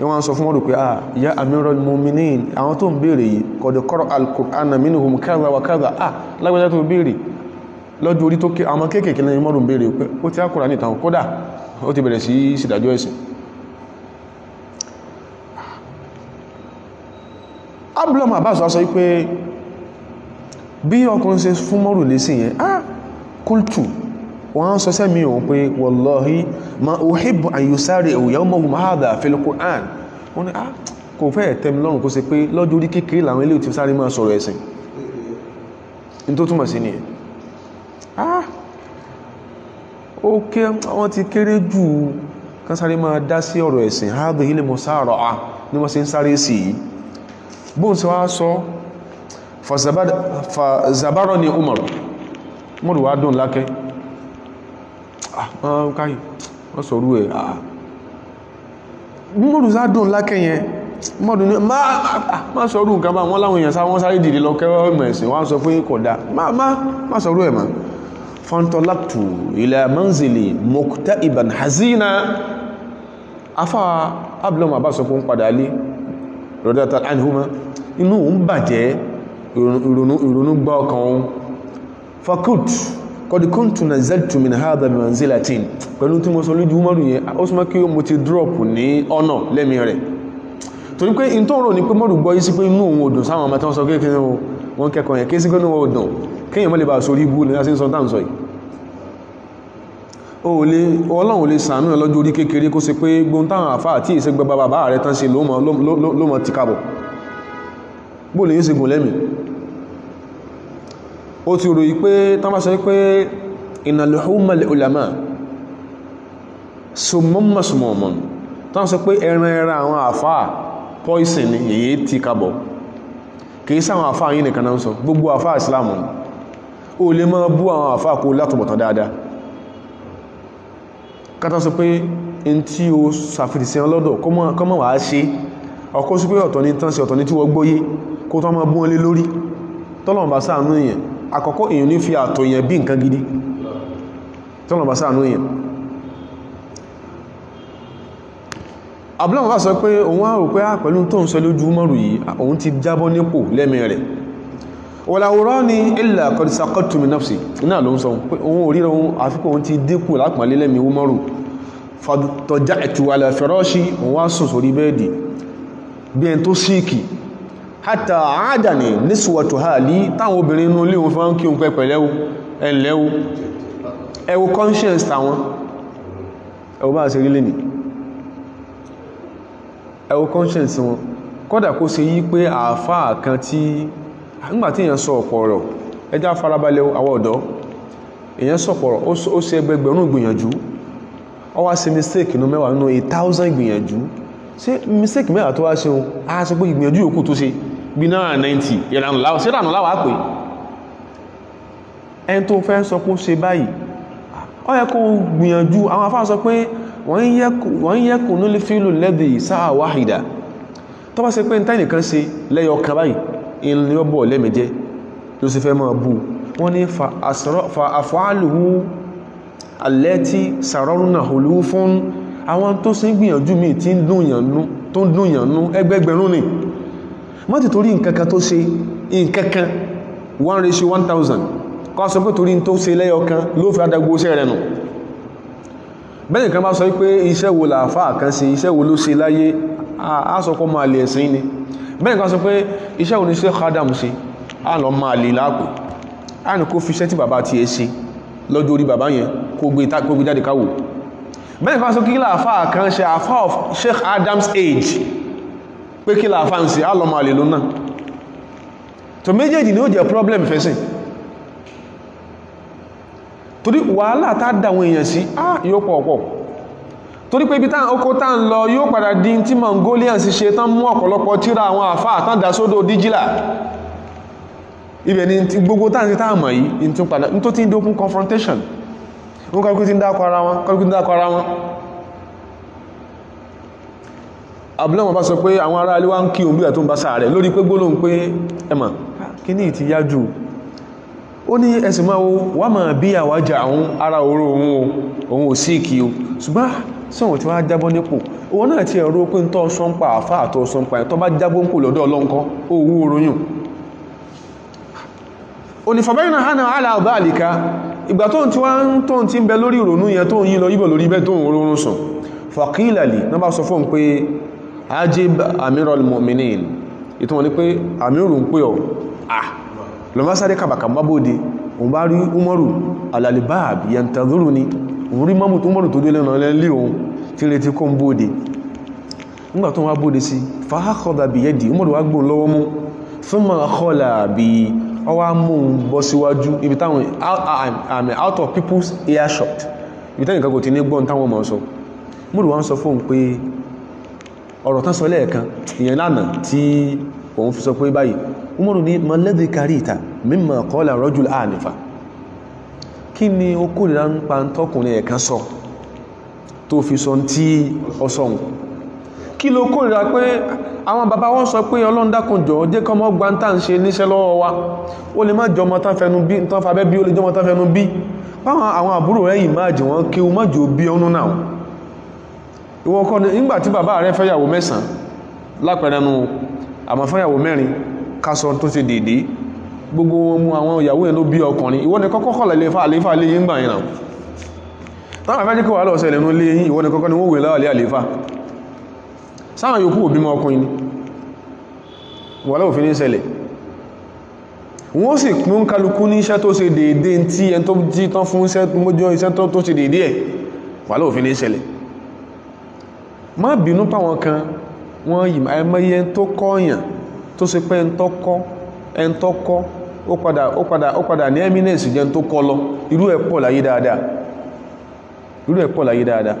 Wọ́n sọ fún ọdún pé à ya amirul mu'minin àwọn tó ń bèèrè yìí kọ̀dọ̀ kọ́rọ̀ al-Qur'an minhum kadha wa kadha. À lágbàjá tó bèèrè lọ́jọ́ orí tó ké àwọn kéèkèé lẹ́yìn mọ́rùn bèèrè pé ó ti nìtàn sí ìsìdájọ́ ẹ̀sìn abúlọ́mù Abbas sọ pé bí ọkùnrin ṣe fún mọ́rù lé sí yẹn ah kultu wọ́n sọ sẹ́mi òun pé wallahi ma uhibbu an yusari'u yawmahum hadha fil Qur'an. Wọ́n ni ah kò fẹ́ tẹ́mi lọ́rùn kó ṣe pé lọ́jọ́ orí kékeré làwọn ilé tí sáré máa sọ̀rọ̀ ẹ̀sìn. In tó túnmọ̀ sí ni ah ó ké wọ́n ti kéré jù kán sáré máa dá sí ọ̀rọ̀ ẹ̀sìn. Hadhihi al-musara'a ní wọ́n sì ń sáré sí i bóun sì wá sọ fa zabarani Umar. Umar wá dùn lákẹ́. Wọ́n sọ̀rọ̀ ẹ̀. Mọ́rù sádùn lákẹyẹn mọ́rù ní má sọ̀rọ̀ nǹkan bá wọ́n láwọn èèyàn sá wọ́n sáré dìde lọ kẹ́rọ ìmọ̀ ẹ̀sìn. Wọ́n sọ fún kódà má sọ̀rọ̀ ẹ̀ ma fantolaktu ila manzili muktaiban hazina. Afá abúlọ́mù àbá sọ fún padà lé rọ̀dátà anhuma inú ń bàjẹ́ ìrònú gbá ọkàn wọn fakut kọ́dí kúntù na zẹ́tù min haɗa bí manzilatin. Pẹ̀lú tí mo sọ lójú mọ́rù yẹn ó súnmọ́ kí mo ti drop ní ọ̀nà lẹ́mí rẹ̀. Torí pé in tó rò ní pé mọ́rù gbọ́ yí sí pé inú òun òdùn sáwọn ọmọ wọ́n sọ kéèkéé wọn kẹ́kọ̀ọ́ yẹn kí sí pé inú òdùn kéèyàn mọ́ lè bá sórí ibú ní láti sọ tán bóòlù yóò ṣe gùn lẹ́mìí. Ó ti rò pé tán bá sọ pé ìnàlùhúmọ̀lẹ̀ ulama sọmọ́mọ̀sọmọ̀mọ̀ tán sọ pé ẹran ẹran àwọn àfáà poison ni èyí ti kabọ̀. Kìí sáwọn àfáà yìí nìkan náà sọ gbogbo àfáà islam ó lè máa bú àwọn àfáà kó látọ̀bọ̀tán dáadáa. Kátà sọ pé in tí ó sàfìdìsí ọlọ́dọ̀ kọ́mọ̀ wá ṣe. Ọkọ́ sí pé ọ̀tọ̀ ní tán sí ọ̀tọ̀ ní tí wọ́n gbóyé kó tán máa bú wọn lé lórí. Tọ́lọ̀mbà sáànú èèyàn àkọ́kọ́ èèyàn ní fi àtọ̀ èèyàn bí nǹkan gidi. Tọ́lọ̀mbà sáànú èèyàn. Abúlọ́mọ̀ bá sọ pé òun á rò pé á pẹ̀lú tó ń sọ lójú mọ́rù yìí òun ti jábọ́ nípò lẹ́mí rẹ̀. Wọ̀láwòrán ni ilẹ̀ àkọdísàkọ́tù mi náfsì náà ló ń sọ pé òun ò ríra òun àfikún òun ti dínkù lápàálé lẹ́mí mọ́rù fàtọ̀já ẹ̀tù alẹ́fẹ̀rọ́ṣí òun wá sùn sórí bẹ́ẹ̀dì. Bí ẹn tó síkì hátà àádàní nísùwọ̀tò ha lí táwọn obìnrin inú ilé wọn fẹ́ kí òun pẹ́pẹ̀ lẹ́wọ́ ẹ̀lẹ́wọ́ ẹwọ conscience táwọn ẹwọ bá ṣe rí lè ní ẹwọ conscience wọn. Kódà kó ṣe yí pé àáfáà kan tí nígbà tí èèyàn sọ ọ̀pọ̀ ọ̀rọ̀ ẹjá farabalẹ̀ àwọ̀ ọ̀dọ́. Èèyàn sọ̀pọ̀rọ̀ ó ṣe ẹgbẹgbẹ̀rún ìgbìyànjú. Ó wá ṣe mistake inú mẹ́wàá nínú 8,000 ìgbìyànjú. Ṣe mistake mẹ́ta tó wá ṣe ohun a ṣe pé ìgbìyànjú yòókù tó ṣe bí náà 90 ìrànù láwọ́ sí ìrànù láwọ́ pé? Ẹn tó fẹ́ sọ pé ó ṣe báyìí ó yẹ kó gbìyànjú. Àwọn afá sọ pé wọ́n yẹ kò ní lè fílò lẹ́dì sáà wáhìdà tó bá ṣe pé nìkan ṣe lẹ́yọ kan báyìí ìlú ọbọ̀ lẹ́mẹ̀jẹ́ ló sì fẹ́ máa bú. Wọ́n ní fa àfọ́álùhú alẹ́tí sàrọ́rùnà olú fún àwọn tó sì gbìyànjú mi tí ń dùnyànú ẹgbẹgbẹ̀rún ni má ti torí nǹkan kan tó ṣe nǹkan kan 1 ratio 1000 kọ́ sọ pé torí tó ṣe lẹ́yọkan ló fi adágbó iṣẹ́ rẹ̀ nù. Bẹ́ẹ̀ kan bá sọ pé iṣẹ́ wo làáfà kan ṣe iṣẹ́ wo ló ṣe láyé a sọ lè ẹ̀sìn ni. Bẹ́ẹ̀ kan sọ pé iṣẹ́ wo ni ṣe kádàm ṣe a lọ máa lè láàpù a ní kó fi iṣẹ́ tí bàbá ti ẹ̀ ṣe lọ́jọ́ orí bàbá yẹn kó gbé jáde káwò bẹ́ẹ̀ kan sọ kí láàfà kan ṣe àfà of Sheikh Adam's age pé kí láàfà ń ṣe a lọ máa lè lónà tó méjèèjì ni ó jẹ́ problem fẹ́sìn. Torí wàhálà tá dáwọn èèyàn sí á yóò pọ̀ pọ̀. Torí pé ibi tá oko tá ń lọ yóò padà di tí Mongolian sì ṣe tán mú ọ̀pọ̀lọpọ̀ tíra àwọn àfá àtàndà sódò díjìlá. Ibẹ̀ ni gbogbo tá ń sí táàmà yìí ní tó ti ń dókún confrontation. Wọ́n kọ́lùkú ti ń dákọ̀ ara wọn abúlọ́wọ̀n bá sọ pé àwọn ará ilé ń kí òun bí tó ń bá sáà rẹ̀ lórí pé gbólóhùn pé ẹmà kí ní ìtì yá jù? Ó ní ẹsìn máa wo wà máa bí àwájà àwọn ará oró ohun ohun ò sí ìkí o. Ṣùgbọ́n sọ́wọ́n tí wọ́n jábọ́ nípò? Owó náà ti ẹ̀rọ pé ń tọ́ sọ́npa àfá àtọ́ sọ́npa ẹ̀ tó bá jábọ́ ń náà bá sọ fún pé ajib amirul mu'minin. Ìtumọ̀ ní pé amirul ń pè ọ́. Ah lọ́mọ́ sáré kàbàkà mábòdì òun bá rí umaru alalibab yantazuru ni. Òun rí mọ́mù tó mọ́rù tó dé lẹ́nà lẹ́lẹ́ òun tí retí kó ń bóde. Nígbà tó wá bóde sí fàákọ́dà bí yẹ́dì umaru wá gbóhùn lọ́wọ́ mú. Fún ma kọ́lá bí ọwá mú un bọ́ síwájú ibi táwọn out of people's earshot. Ibi táwọn ìkàkò ti ní gbọ́n táwọn mọ̀ sọ. Umaru wá ń sọ fóun pé ọ̀rọ̀ tán sọ lẹ́ẹ̀kan ìyẹn lánàá tí òun fi sọ pé báyìí umaru ní malẹ́dì karita mímọ̀ kọ́lá rọ́jùl ànífà kí ni ó kórìíra ń pa tọ́kùnrin ẹ̀kan sọ tó fi sọ tí ọ sọ̀hún kí ló kórìíra pé àwọn bàbá wọn sọ pé ọlọ́run dákun jọ̀ọ́ jẹ́ kọ́ mọ́ gba tá ń ṣe níṣẹ́ lọ́wọ́ wa. Ó lè má jọ ọmọ tán fẹnu bí tán fabẹ́ bí ó lè jọ ọmọ tán fẹnu bí. Báwọn àwọn àbúrò rẹ̀ yìí máa jì wọ́n kí o má jò bí ọnú náà ìwọ kọ́ ni nígbà tí bàbá rẹ̀ fẹ́yàwó mẹ́sàn lápẹ̀rẹ̀nu àmọ́ fẹ́yàwó mẹ́rin kásọ tó ṣe dédé gbogbo ọmọ àwọn ìyàwó ẹ̀ ló bí ọkùnrin. Ìwọ ni kọ́kọ́ kọ́lẹ̀ lè fa àléfà lè yí ń gbà yìí náà. Táwọn afẹ́ jíkọ́ wà lọ ṣẹlẹ̀ ní lé yìí ìwọ ni kọ́kọ́ ni wọ́n wè láwàlẹ́ àléfà sáwọn yòókù òbí mọ́ ọkùnrin ni. Wà lọ́wọ́ fi ní ṣẹlẹ̀. Wọ́n sì pín kálukú ní iṣẹ́ tó ṣe dédé tí ẹn tó jí tán fún iṣẹ́ tó ṣe dédé ẹ̀. Wà lọ́wọ́ fi ní ṣẹlẹ̀ má bínú páwọn kan wọ́n yìí ẹmọ́yẹ tó kọ́ọ̀yàn tó ṣe pé ẹn tó kọ́ ẹn tó kọ́ ó padà ó padà ó padà ní eminence jẹ́ tó kọ́ lọ. Irú ẹ̀ pọ̀ láyé dáadáa. Irú ẹ̀ pọ̀ láyé dáadáa.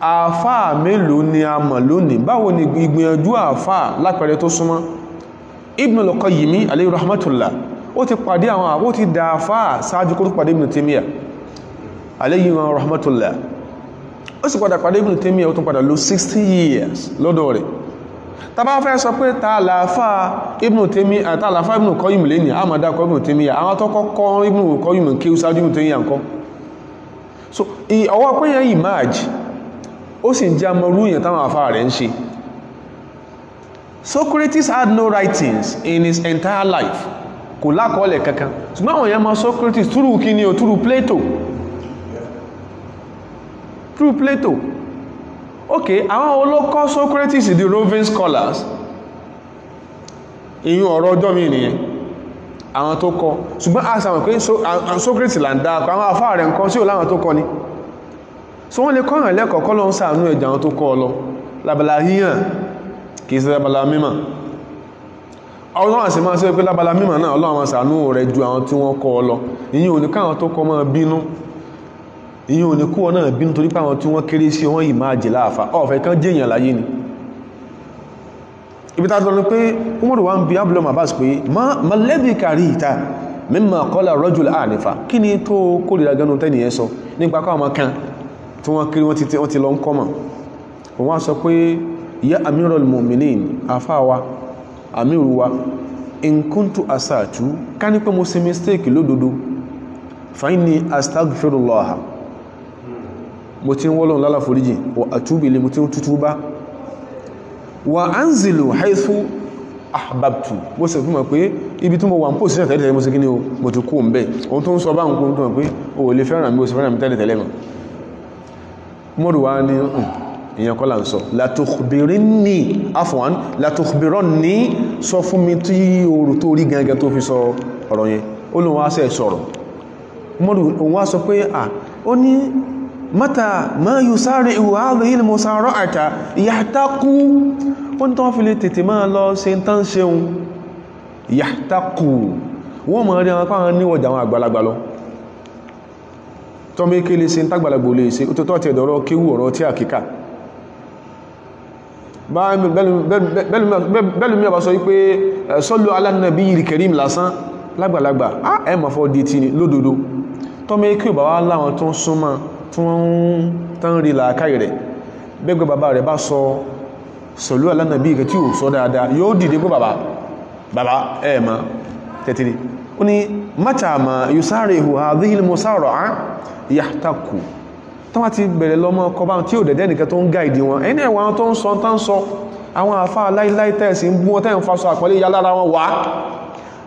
Àfáà mélòó ni a mọ̀ lónìí? Báwo ni ìgbìyànjú àfáà lápẹẹrẹ tó súnmọ́? Ibn al-Qayyim alayhi rahmatullah ó ti pàdé àwọn àwọ́ ti dà àfáà sáájú kó tó pàdé Ibn Taymiyyah alayhi rahmatullah ó sì padà pàdé Ibn Taymiyyah ó tún padà lò 60 years lọ́dọ̀ rẹ̀. Tàbá fẹ́ sọ pé tààlàfà Ibn Taymiyyah tààlàfà Ibn Qayyim lè ní àmàdá kọ Ibn Taymiyyah àwọn tó kọ́kọ́ Ibn Qayyim kí ó sáájú Ibn Taymiyyah nǹkan so ọwọ́ pé yẹn emerge ó sì jẹ́ amọrú yẹn táwọn àfá rẹ̀ ń ṣe. Socrates had no writings in his entire life. Kò lákọọ́lẹ̀ kankan. Ṣùgbọ́n àwọn mọ̀ Socrates ni o? Túrù Plato túrù Plato. Ok àwọn olókọ́ Socrates the roving scholars? Ìyún ọ̀rọ̀ ọjọ́ mi nìyẹn. Àwọn tó kọ. Ṣùgbọ́n a sàmọ̀ pé Socrates là ń dá akọ àwọn afá rẹ̀ nǹkan sí ò láwọn tó kọ ni? So wọ́n lè kọ́ràn lẹ́kọ̀ọ́ kọ́ lọ ń sàánú ẹjà àwọn tó kọ́ ọ lọ. Labala híyàn kìí sí labala mímọ̀. Ọlọ́run àti máa sọ pé labala mímọ̀ náà ọlọ́run sàánú rẹ̀ ju àwọn tí wọ́n kọ́ ọ lọ. Ìyìn ò káwọn tó kọ́ mọ́ bínú ìyẹn ò ní kú wọn náà bínú torí pé àwọn tí wọ́n kéré sí wọ́n yìí máa jẹ láàfà. Ọ̀fẹ́ kan jẹ́yàn láyé ni. Ibi tá lọ́nà pé umaru wa ń bi abúlọ́mà bá sì pé ma lẹ́bí kàrí ìta mímọ̀ kọ́lá rọ́jùl ànífà kí ni tó kórìíra gánú tẹ́ni ẹ sọ? Nípa káwọn ọmọ kan tí wọ́n kiri wọ́n ti lọ ń kọ́mọ̀ wọ́n sọ pé fa inni astaghfirullah mo ti ń wọ́lọ́n lálà foríjì atubu ilayhi mo ti ń tútú bá. Wa anzilu haythu ahbabtu. Mo sì fún mọ̀ pé ibi tí mo wà ń pò sílẹ̀ tẹ́lẹ̀ mo sì kí ní o mo ti kú ń bẹ́ ohun tó ń sọ bá ń kú tó pé o lè fẹ́ràn mi o sì fẹ́ràn mi tẹ́lẹ̀ tẹ́lẹ̀ mọ̀. Mọ́rù wá ní ìyẹn kọ́ là ń sọ. Latukhbirinni afwan latukhbiranni sọ fún mi tí oòrùn tó rí gangan tó fi sọ ọ̀rọ̀ mata ma yusari'u hadhihi al-musara'ata yahtaqu. Ní tó fi lè tètè máa lọ ṣe tán ṣeun yahtaqu. Wọ́n mọ̀ rí àwọn pàwọn níwọ̀jà àwọn àgbàlagbà lọ. Tọ́ mékè lè ṣe ń tágbàlagbò lè ṣe ó tó tọ́ ti ẹ̀dọ̀rọ̀ kéwù ọ̀rọ̀ tí àkíkà bẹ́lú mi ọba sọ wípé ti lódodo. Tọ́ mékè bá wá láwọn tó ń súnmọ́ tí wọ́n ń tán rí làákàyè rẹ̀. Bẹ́gbẹ́ bàbá rẹ̀ bá sọ sallu ala nabiyil tí ò sọ dáadáa yóò dìde pé bàbá bàbá ẹ̀ mọ́ tẹ́tìrì ó ní mátàmà yusarihu hadhihi al-musara'a yahtaku. Tó wá ti bẹ̀rẹ̀ lọ́mọ kọba tí ò dẹ̀dẹ́ nìkan tó ń gáìdì wọn ẹni ẹ̀wọ̀n tó ń sọ tán sọ. Àwọn àfá láìláì tẹ́ẹ̀sì ń bú wọn tẹ́ẹ̀ ń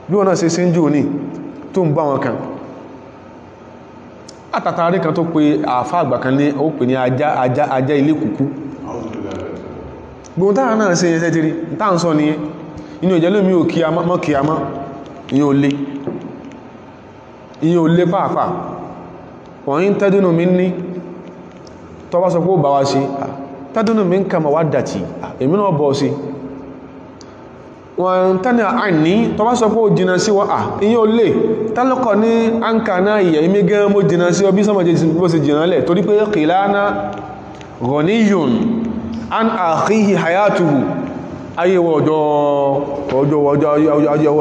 bí wọn náà ṣe sí ń jù ní tó ń bá wọn kan àtàtàrí kan tó pe àfá àgbà kan ní ó pè ní ajá ajá ajá ilé kùkú gbogbo táà náà ṣe yẹn tẹ́tìrí táà ń sọ nìyẹn. Inú ìjẹ́lómi ò kí amọ́ kí amọ́ ìyẹn ò lé ìyẹn ò lé pàápàá. Wọ́n yí tẹ́dúnù mi ní tọ́ bá sọ pé ó bá wá sí tẹ́dúnù mi ń ká ma wá dàtí. Èmi náà bọ́ sí wọ́n tẹ́ni àní tọ́ bá sọ pé ó jìnnà sí wọ́n à ìyẹn ò lè tálọ́kọ̀ ní àǹkà náà ìyẹ̀ imi gẹ́ mo jìnnà sí ọbí sọmọ sì jìnnà lẹ̀. Torí pé kìláná ghaniyun an akhihi hayatuhu. Ayé wọ ọjọ́ ọjọ́ ọjọ́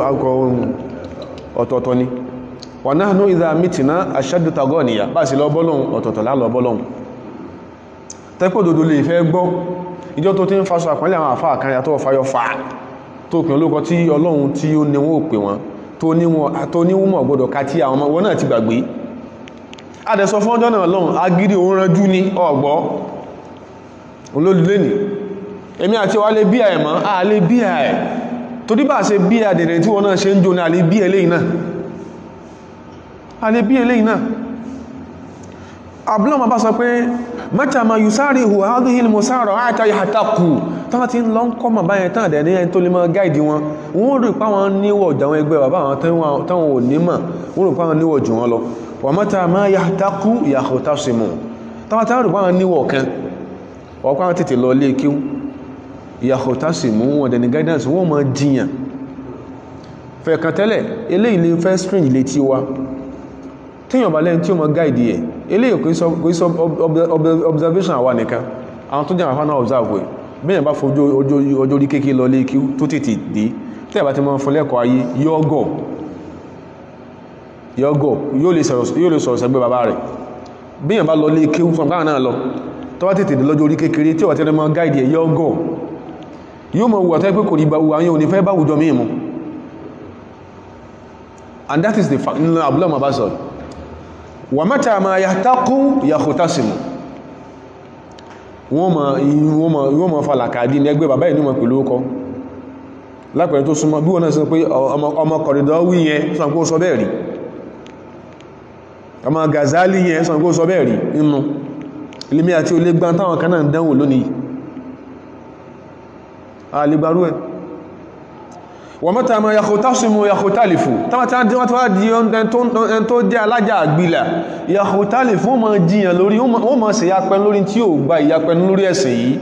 ọ̀tọ̀ọ̀tọ̀ ni. Náà ní ìdá mítìná aṣádù tagọ́nìyà bá sí lọ bọ́lọ́un ọ̀tọ̀ọ̀tọ̀ lálọ tó fa tó olókọ tí ọlọ́run tí ó ní wọ́n pè wọn tó ní wọ́n ká tí àwọn ọmọ náà ti gbàgbé. Adẹ̀sọ fún ọjọ́ náà lọ́run agídí òun ranjú ní ọgbọ́ olólùlé ní èmi àti wa lè bí ẹ̀ mọ́ a lè bí ẹ̀ torí bá ṣe bí ẹ̀ dẹ̀dẹ̀ tí wọ́n náà ṣe ń jó ní a bí eléyìí náà mẹ́ta ma yùsáàrí hù áàdùhìl mọ̀sáàrọ̀ àtà ìhàtàkù tánà tí ń lọ ń kọ́ mà báyẹn tán àdẹ̀ ní ẹni tó lè máa gáìdì wọn. Wọ́n rí pa wọn níwọ̀ jàwọn ẹgbẹ́ bàbá àwọn táwọn ò ní mà wọ́n rí pa wọn wọn mọ̀ wọ́n wọn kan wọ́n pa wọn tètè lọ lé kíw yàkọ̀tà sí mọ̀ wọn dẹ̀ ní guidance wọ́n máa jiyàn. Fẹ̀ẹ̀kan tẹ́lẹ̀ tíyàn bá lẹ́yìn tí ó mọ̀ gáìdì ẹ̀ eléyìí kò sọ observation àwa nìkan. Àwọn tó jẹ́ àwọn afánà observe ẹ̀. Bẹ́yàn bá fojú ọjọ́ orí kéèké lọ lé kí tó tètè dé tẹ́ bá ti mọ́ fún lẹ́kọ̀ọ́ ayé yọ́gọ̀ yọ́gọ̀ yóò lè sọ̀rọ̀ sẹ́gbẹ́ bàbá rẹ̀. Bẹ́yàn bá lọ lé kí fún káà náà lọ tó bá tètè dé lọ́jọ́ orí kékeré tí ó wà tẹ́lẹ̀ mọ́ gáìdì ẹ̀ yọ́gọ̀ yóò mọ̀ wùwà tẹ́ pé kò ní bá wùwà yóò ní fẹ́ bá wùjọ mímu and that is the fact nínú abúlé ọmọ bá sọ̀rọ̀ wà mẹ́ta ma ya takú ya kò tásìmù wọ́n ma falakadi ní ẹgbẹ́ bàbá ìlú ma pẹ̀lú ọkọ̀. Lápẹ̀rẹ̀ tó súnmọ́ bí wọ́n náà sọ pé ọmọ kọ̀rìdọ̀ wí yẹn sọ pé ó sọ bẹ́ẹ̀ rí. Ọmọ Gazali yẹn sọ pé ó sọ bẹ́ẹ̀ rí inú ilimi àti olé gbá táwọn kan náà dánwò lónìí. Àlegbárú ẹ̀ wọ́n mẹ́ta ma yàkótásímú yàkótálìfù tó jẹ́ alájà àgbìlà. Yàkótálìfù wọ́n ma jíyàn lórí wọ́n ma ṣe yàpẹn lórí tí ó gba ìyàpẹn lórí ẹ̀sìn yìí.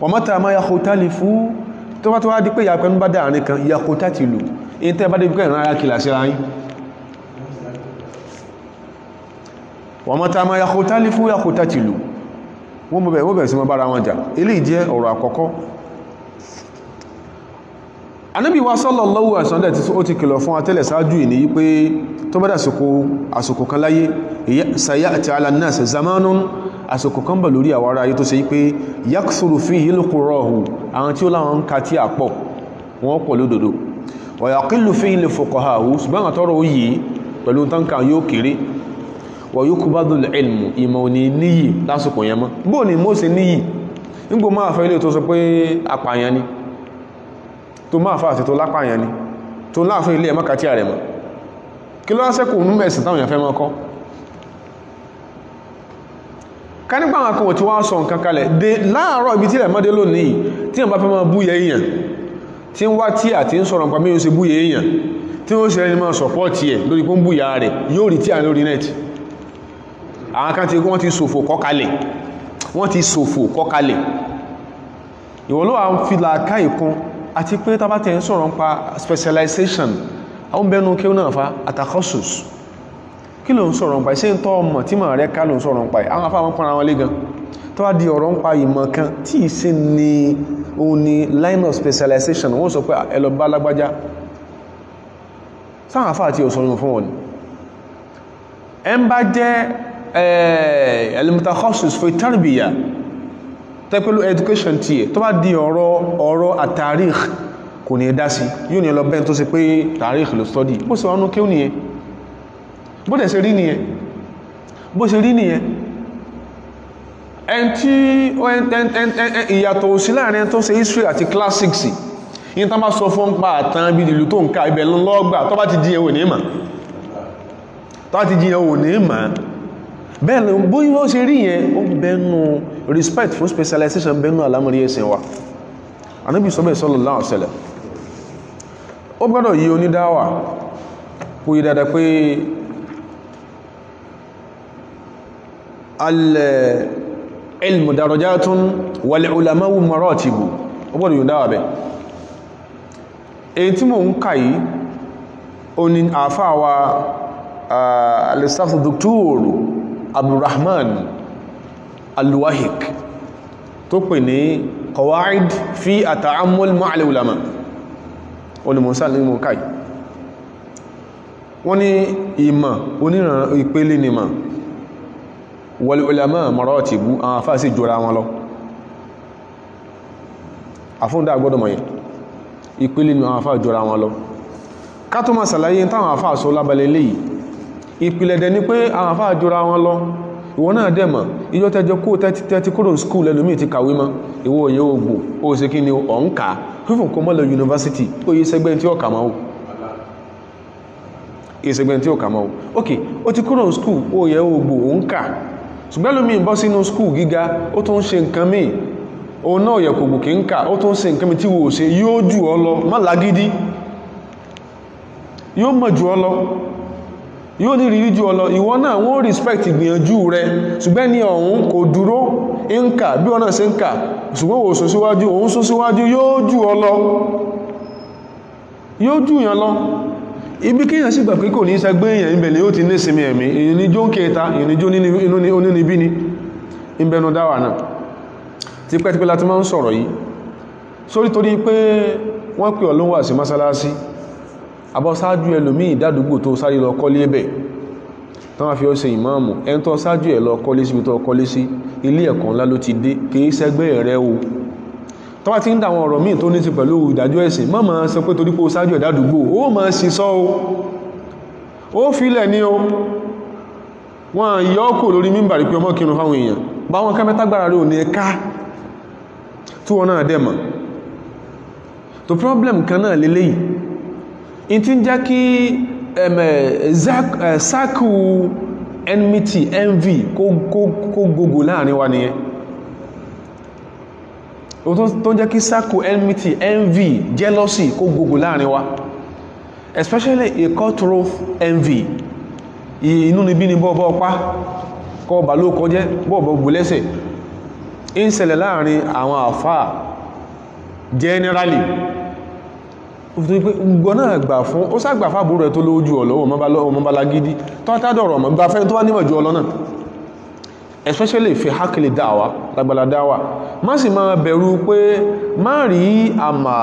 Wọ́n mẹ́ta ma yàkótálìfù tó bá tó wá di pé yàpẹn bá dáàrin kan yàkótátìlù in tẹ́ bá dé pẹ́ ìran ara kìlà síra yín. Wa mata ma yakhtalifu yaqtatilu wọ́n bẹ̀rẹ̀ sí mọ́ bára wọn jà. Ilé jẹ́ ọ̀rọ̀ àkọ́kọ́ anábì wa sallallahu wasallam tí ó ti kìlọ̀ fún atẹ́lẹ̀ sáájú ìní pé tó bá dàsìkò àsìkò kan láyé sayati ala nas zamanun àsìkò kan bọ̀ lórí àwọn ará ayé tó ṣe pé yakthuru fihi al-qurra'u àwọn tí ó láwọn ń ka tí a pọ̀ wọ́n pọ̀ lódòdó wa yaqillu fihi ni tó máa fà àti tó lápààyàn ni tó láàfin ilé ẹ̀mọ́ka tí a rẹ̀ mọ́. Kí ló sẹ́kù ní mẹ́sìn táwọn èèyàn fẹ́ mọ́ kọ́? Ká nípa àwọn akọ̀wọ̀ tí wọ́n sọ nǹkan kalẹ̀ dé láàárọ̀ ibi tí ẹ̀mọ́dé lónìí tí wọ́n bá fẹ́ máa búyẹ èèyàn tí ń wá tí àti ń sọ̀rọ̀ nípa mẹ́rin ṣe búyẹ èèyàn tí ó ṣe ẹni máa sọ̀pọ̀tì ẹ̀ lórí pé ń búyà rẹ̀ yóò rí tí à lórí nẹ́ẹ̀tì àwọn kan ti wọ́n ti ṣòfò kọ́kalẹ̀ wọ́n ń fi làákà ìkún àti pé tábàtẹ̀ ń sọ̀rọ̀ nípa specialization àwọn bẹnu kí ó náà fa àtàkọ́sùs. Kí ló ń sọ̀rọ̀ nípa iṣẹ́ tó ọmọ tí màá rẹ̀ ká ló ń sọ̀rọ̀ nípa àwọn afáwọn pọ́nra wọn lé gan. Tó wá di ọ̀rọ̀ nípa ìmọ̀ kan tí ì sí ni òun ni line of specialization wọ́n sọ pé ẹ lọ bá lágbájá. Sáwọn afá àti ọ̀sọ̀rọ̀ fún wọn ni. Ẹ ń tẹ́pẹ́lú education tí ẹ̀ tó bá di ọ̀rọ̀ ọ̀rọ̀ àtàríkh kò ní ẹ̀dá sí. Yóò ní ẹlọ́bẹ́ tó ṣe pé tàríkh ló study. Bó ṣe wọnú kí ó nìyẹn. Bó dẹ̀ ṣe rí nìyẹn. Bó ṣe rí nìyẹn. Ẹn tí ìyàtọ̀ sí láàárín ẹn tó ṣe history àti classics. Yín tán bá sọ fún pa àtàn bí ìlú tó ń ká ibẹ̀ lọ́gbà. Tó bá ti di ẹwò ní mà tó bá ti di ẹwò ní mà bẹ́ẹ̀ lọ bóyí wọ́n ṣe rí yẹn ó bẹnu respect fún specialization bẹnu alámọ̀rí ẹ̀sìn wa. Anábì sọ́bẹ̀ sallallahu alaihi wasallam. Ó gbọ́dọ̀ yí onídáwà kú yí dada pé al-ilmu darajatun wal-ulama'u maratibu. Ó gbọ́dọ̀ yí dáwà bẹ́ èyí tí mo ń kà yìí ó ní àfáà al-ustadh Dr. abdulrahman alwahik tó pè ní qawaid fi ata'ammul ma'al ulama olùmọ̀sá ní mọ̀ káì wọ́n ní ìmọ̀ oníran ìpele ni ma wal ulama maratibu àwọn afá sí jọra wọn lọ. Àfúndà gbọ́dọ̀ mọ̀ yẹn. Ìpele ni àwọn afá jọra wọn lọ. Ká tó ṣàlàyé táwọn afá sọ lábalẹ̀ léyìí ìpìlẹ̀ dẹ̀ ni pé àwọn afá jọra wọn lọ ìwọ náà dẹ̀mọ̀ ìjọ tẹjọ kó tẹ́tí kúrò skúl ẹlòmí ti kàwé mọ́. Ìwọ òye ògbò ó ṣe kí ni ọ̀ ń kà fífún kó mọ́lẹ̀ yunifásitì ó yí sẹ́gbẹ́ tí ó kà máa ó ìsẹ́gbẹ́ tí ó kà ó ok ó ti kúrò skúl ó yẹ ògbò ó ń kà ṣùgbọ́n bọ́ sínú skúl gíga ó tún ṣe nǹkan míì. Òun náà yẹ kò gbòkè ń kà ó tún ṣe nǹkan míì tí wò ṣe. Yóò jù ọ lọ. Má lágídí yóò mọ̀ jù ọ lọ yóò ní rírí jù ọlọ ìwọ náà wọ́n respect ìgbìyànjú rẹ. Ṣùgbẹ́ ní ọ̀hún kò dúró. Ń kà bí náà ṣe ń kà. Ṣùgbọ́n wò sún síwájú òun sún síwájú yóò jù ọlọ yóò jù yàn lọ. Ibi kíyàn sì gbà pé kò ní sẹgbẹ́ èèyàn ìbẹ̀lẹ̀ yóò ti ní sinmi ẹ̀mí. Èyí ní ń kéta èyí ní jó onínibí ni ìbẹnu dáwà náà. Ti pẹ́tipẹ́ láti máa ń sọ̀rọ̀ yìí. Sórí torí pé wọ́n pè ọlọ́wọ́ àti mọ́sálásí àbọ̀ sáájú ẹlòmí ìdádúgbò tó sáré lọ kọ́lé ẹbẹ̀ tán fi ọ́ ṣe ìmáàmù. Ẹni tó sáájú ẹ̀ lọ kọ́lé sí tó kọ́lé sí ilé ẹ̀kọ́ ńlá ló ti dé. Kìí sẹ́gbẹ́ rẹ̀ o. Tó bá ti ń dáwọn ọ̀rọ̀ míì tó ní ti pẹ̀lú ìdájọ́ ẹ̀sìn má máa sọ pé torí pé ó sáájú ẹ̀dádúgbò ó máa sì sọ o. Ó filẹ̀ ní o. Wọ́n yọ́ kò lórí mímbàrí pé ọmọ kírun fáwọn èèyàn. Bá wọn kẹ́mẹ́tágbára rẹ̀ ò ní ẹ̀ká tí wọ́n náà dẹ̀ mọ̀. Tó problem kan náà lélẹ́yìí in ti ń jẹ́ kí sáàkù enmity envy kó gbogbo láàárín wa nìyẹn. Tó ń jẹ́ kí sáàkù enmity envy jealousy kó gbogbo láàárín wa. Especially a cultural envy inú ni bí ni bọ́ọ̀bọ́ pa. Kọ́ bà ló kọjẹ́ bọ́ọ̀bọ́ gbò lẹ́sẹ̀. In ṣẹlẹ̀ láàárín àwọn àfáà generally gbogbo náà gbà fún ó sàgbà fábúrò ẹ̀ tó lójú ọ̀lọ́wọ́ ọmọbala gidi. Tó tádọ̀rọ̀ ọmọ gbà fẹ́ tó wá nímọ̀ ju ọlọ́nà especially fi hákìlì dáwà lágbàlá dáwà. Má sì máa bẹ̀rù pé má rí àmà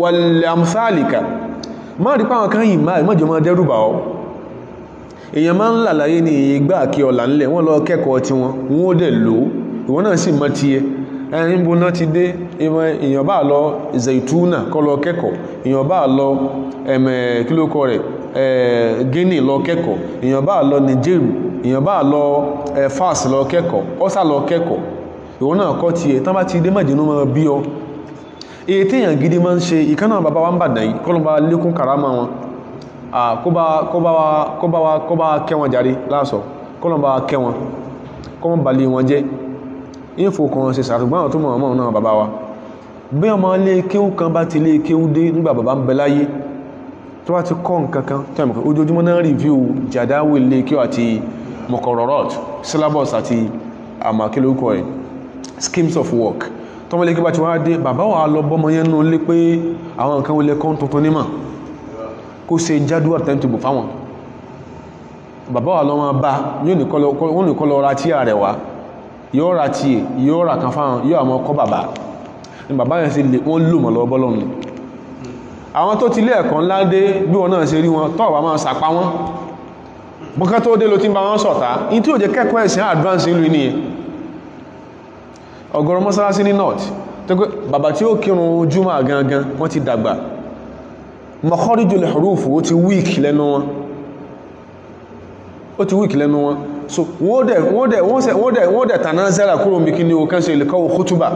wal amsalika má ń lálàyé ní ìgbà kí ọ̀là ńlẹ̀ wọ́n lọ kẹ́kọ̀ọ́ tí wọn wọ́n dẹ̀ lò ìwọ́n náà sì mọ́ ti ẹ ẹni bó náà ti dé? Èyàn bá lọ zaituna kọ́ lọ kẹ́kọ̀ọ́. Èyàn bá lọ kílókọ rẹ̀? Guinea lọ kẹ́kọ̀ọ́. Èyàn bá lọ nigeria èyàn bá lọ fas lọ kẹ́kọ̀ọ́. Ọ́sà lọ kẹ́kọ̀ọ́. Ìwọ́n náà kọ́ ti ẹ tán bá ti dé mọ̀jìnú mọ́ bí ọ. Èyí téèyàn gidi máa ń ṣe ìkánná bàbá wa ń bàdàn yìí kọ́lọ́mbà lékún karama wọn. Kó bá wa kẹ́ wọn jáde láàsọ̀ kọ́lọ́mbà kẹ́ wọn. Kọ́ wọn balẹ̀ wọn jẹ́ ìfò kan ṣe sàtùgbọ́n tó mọ̀ ọmọ náà bàbá wa. Bí ọmọ ilé kéwú kan bá ti lé kéwú dé nígbà bàbá ń bẹ láyé tó bá ti kọ́ nǹkan kan tẹ́mù kan ojoojúmọ́ náà review jàdáwì ilé kéwú àti mọ̀kọ̀rọ̀rọ̀t syllabus àti àmàkílókọ̀ ẹ̀ schemes of work. Tọ́mọ ilé kéwú bá ti wá dé bàbá wa lọ bọ́mọ yẹn nú lé pé àwọn nǹkan wọlé kan tuntun nímọ̀? Kó ṣe jádùá timetable fáwọn. Bàbá wa lọ máa bá yóò ní kọ́ lọ ra tí ààrẹ wá yóò ra tí è yóò ra kan fáwọn yóò àmọ́ kọ́ bàbá. Ní bàbá yẹn sí lè wọ́n lò mọ̀ lọ́wọ́ bọ́lọ́run àwọn tó ti lé ẹ̀kọ́ ńlá dé bí wọn náà ṣe rí wọn tọ́ọ̀bà máa sàpá wọn. Bọ́ká tó dé ló ti ń bá wọn sọ̀tá. In tí ò jẹ́ kẹ́kọ̀ọ́ ẹ̀sìn advance ìlú nìyẹn. Ọ̀gọ̀rọ̀ mọ́sálásí ní north. Tó pé bàbá tí ó kírun júmọ̀ gangan wọ́n ti dàgbà. Makharijul huruf ó ti weak lẹ́nu wọn so wọ́n dẹ̀ wọ́n dẹ̀ wọ́n dẹ̀ wọ́n dẹ̀ wọ́n dẹ̀ tàná kúrò mi kí ní o kán ṣe lè kọ́wọ́ kútúbà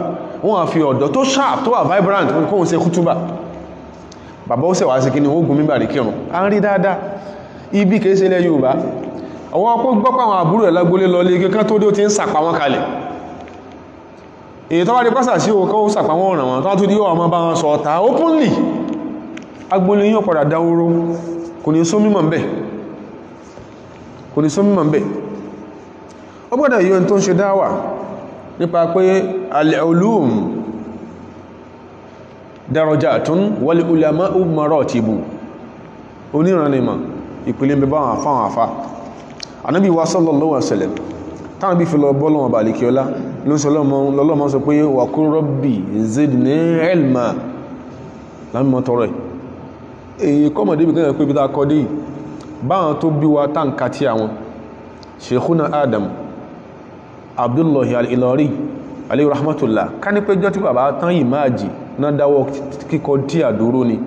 wọ́n á fi ọ̀dọ́ tó sharp tó wà vibrant kóhun ṣe kútúbà bàbá ó sẹ̀wá sí kí ní ó gùn mímbà rí kírun a ń rí dáadáa. Ibi kìí ṣe ilẹ̀ Yorùbá. Ọwọ́ ọpọ́ gbọ́pọ̀ àwọn àbúrò ẹ̀ lágbólé lọ lé kíkán tó dé ó ti ń sàpá wọn kalẹ̀. Èyí tó bá di pásà sí òkọ́ ó sàpá wọn ràn wọn. Tó tún dí ọmọ bá wọn sọ ọ̀tá openly. Agbólé yóò padà dáwóró kò ní só mímọ̀ mbẹ̀ kò ní só mímọ̀ mbẹ̀ ó gbọ́dọ̀ yíò tó ń ṣe dáwà nípa pé al-ulum darajatun wal ulama'u maratibu. Oníranimọ̀ ìpìlẹ̀ bẹ̀bá àwọn àfáwọn àfá anábí wa sallallahu alaihi wasallam táwọn bí fi lọ bọ́lọ́wọ́ kíọlá ló sọ lọ́lọ́mọ́ sọ pé wa qul rabbi zidni ilma. Lámọ́ tọrọ ẹ̀. Èyí kọ́mọ̀ débi bí ta kọ́ dé báwọn tó bí wa táǹkà tí àwọn sheikhuna adam abdullahi al-ilori alayhi rahmatullah. Ká ní pé jọ́ tí bàbá tán yìí máa jì náà dáwọ́ kíkọ tí àdúró ni.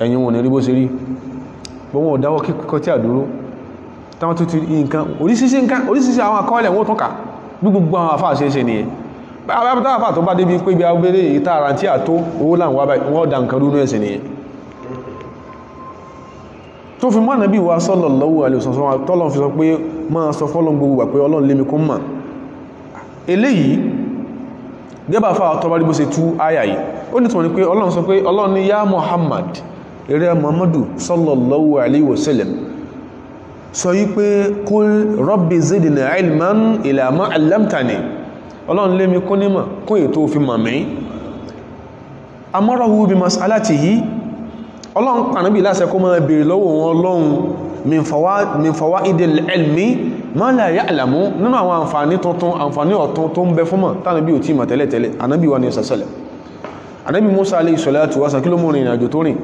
Ẹ̀yìn wọn ni rí bó ṣe rí. Bọ́n dáwọ́ kíkọ tí àdúró táwọn tó ti nǹkan oríṣiríṣi nǹkan oríṣiríṣi àwọn akọ́ọ̀lẹ̀ wọ́n tún ká bí gbogbo àwọn àfáà ṣe ṣe nìyẹn. Bàbá àfáà tó bá débi pé bí abẹ́rẹ́ ìta ara tí àtó owó láwọn wọ́n dá nǹkan rúnú ẹ̀sìn nìyẹn. Tó fi mọ́ nàbí wa sallallahu alaihi wasallam tọ́lọ̀ fi sọ pé máa sọ fọ́lọ́n gbogbo wà pé ọlọ́run lé mi kún mà eléyìí gẹ́bà fáwà tọ́bá rí bó ṣe tú àyà yìí. Ó ní tùmọ̀ ní pé ọlọ́run sọ pé ọlọ́run ní yá Muhammad eré Muhammadu sallallahu alaihi wasallam sọ yí pé kul rabbi zidni ilman ila ma allamtani. Ọlọ́run lé mi kún nímọ̀ kún ètò òfin màmí amarahu bi mas'alatihi. Ọlọ́run pànábì láṣẹ kó máa bèèrè lọ́wọ́ wọn ọlọ́run min fawaidil ilmi ma la ya'lamu nínú àwọn àǹfààní tuntun àǹfààní ọ̀tún tó ń bẹ fún mọ̀ tánàbí ò tí mà tẹ́lẹ̀tẹ́lẹ̀. Anábì wa ní ṣàṣẹlẹ̀ anábì Musa alayhi salatu wa kí ló mú ìrìn àjò tó rìn?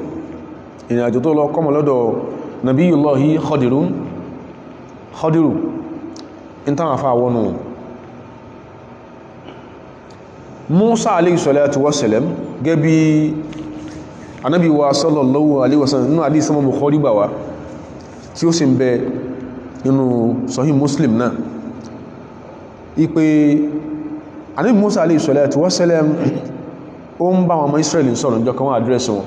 Ìrìn àjò tó lọ kọmọ lọ́dọ̀ nabiyullahi Khadirun. Khadiru in tán àfà wọnù Musa alayhi salatu tí ó sì ń bẹ nínú Sahih Muslim náà. Ipé anábi Musa alaihi salatu wa salam ó ń bá wọn ọmọ Israeli sọ̀rọ̀ jọ kan wọ́n àdírẹ́sì wọn.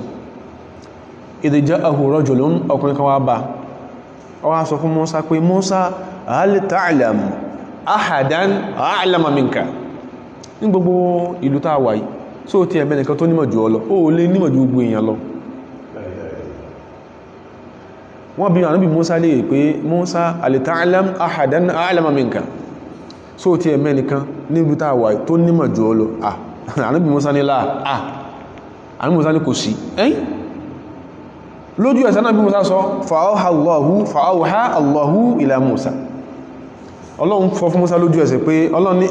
Idh ja'ahu rajulun ọkùnrin kan wá bá. Ó wá sọ fún Musa pé Musa hal ta'lam ahadan a'lama minka? Ní gbogbo ìlú lọ wọ́n bí ànábì Musa lè pé Musa alita'alam ahadan a'lama minka? So ti ẹ̀mẹ́ nìkan níbi tá a wà tó nímọ̀ jù ọ lọ? Ànábì Musa ní láà ah ànábì Musa ní kò sí. Ẹ́yìn lójú ẹ̀sẹ̀ náà bí Musa sọ fa'auha Allahu fa'auha Allahu ila Musa ọlọ́run fọ́ fún Musa lójú ẹsẹ̀ pé ọlọ́run ní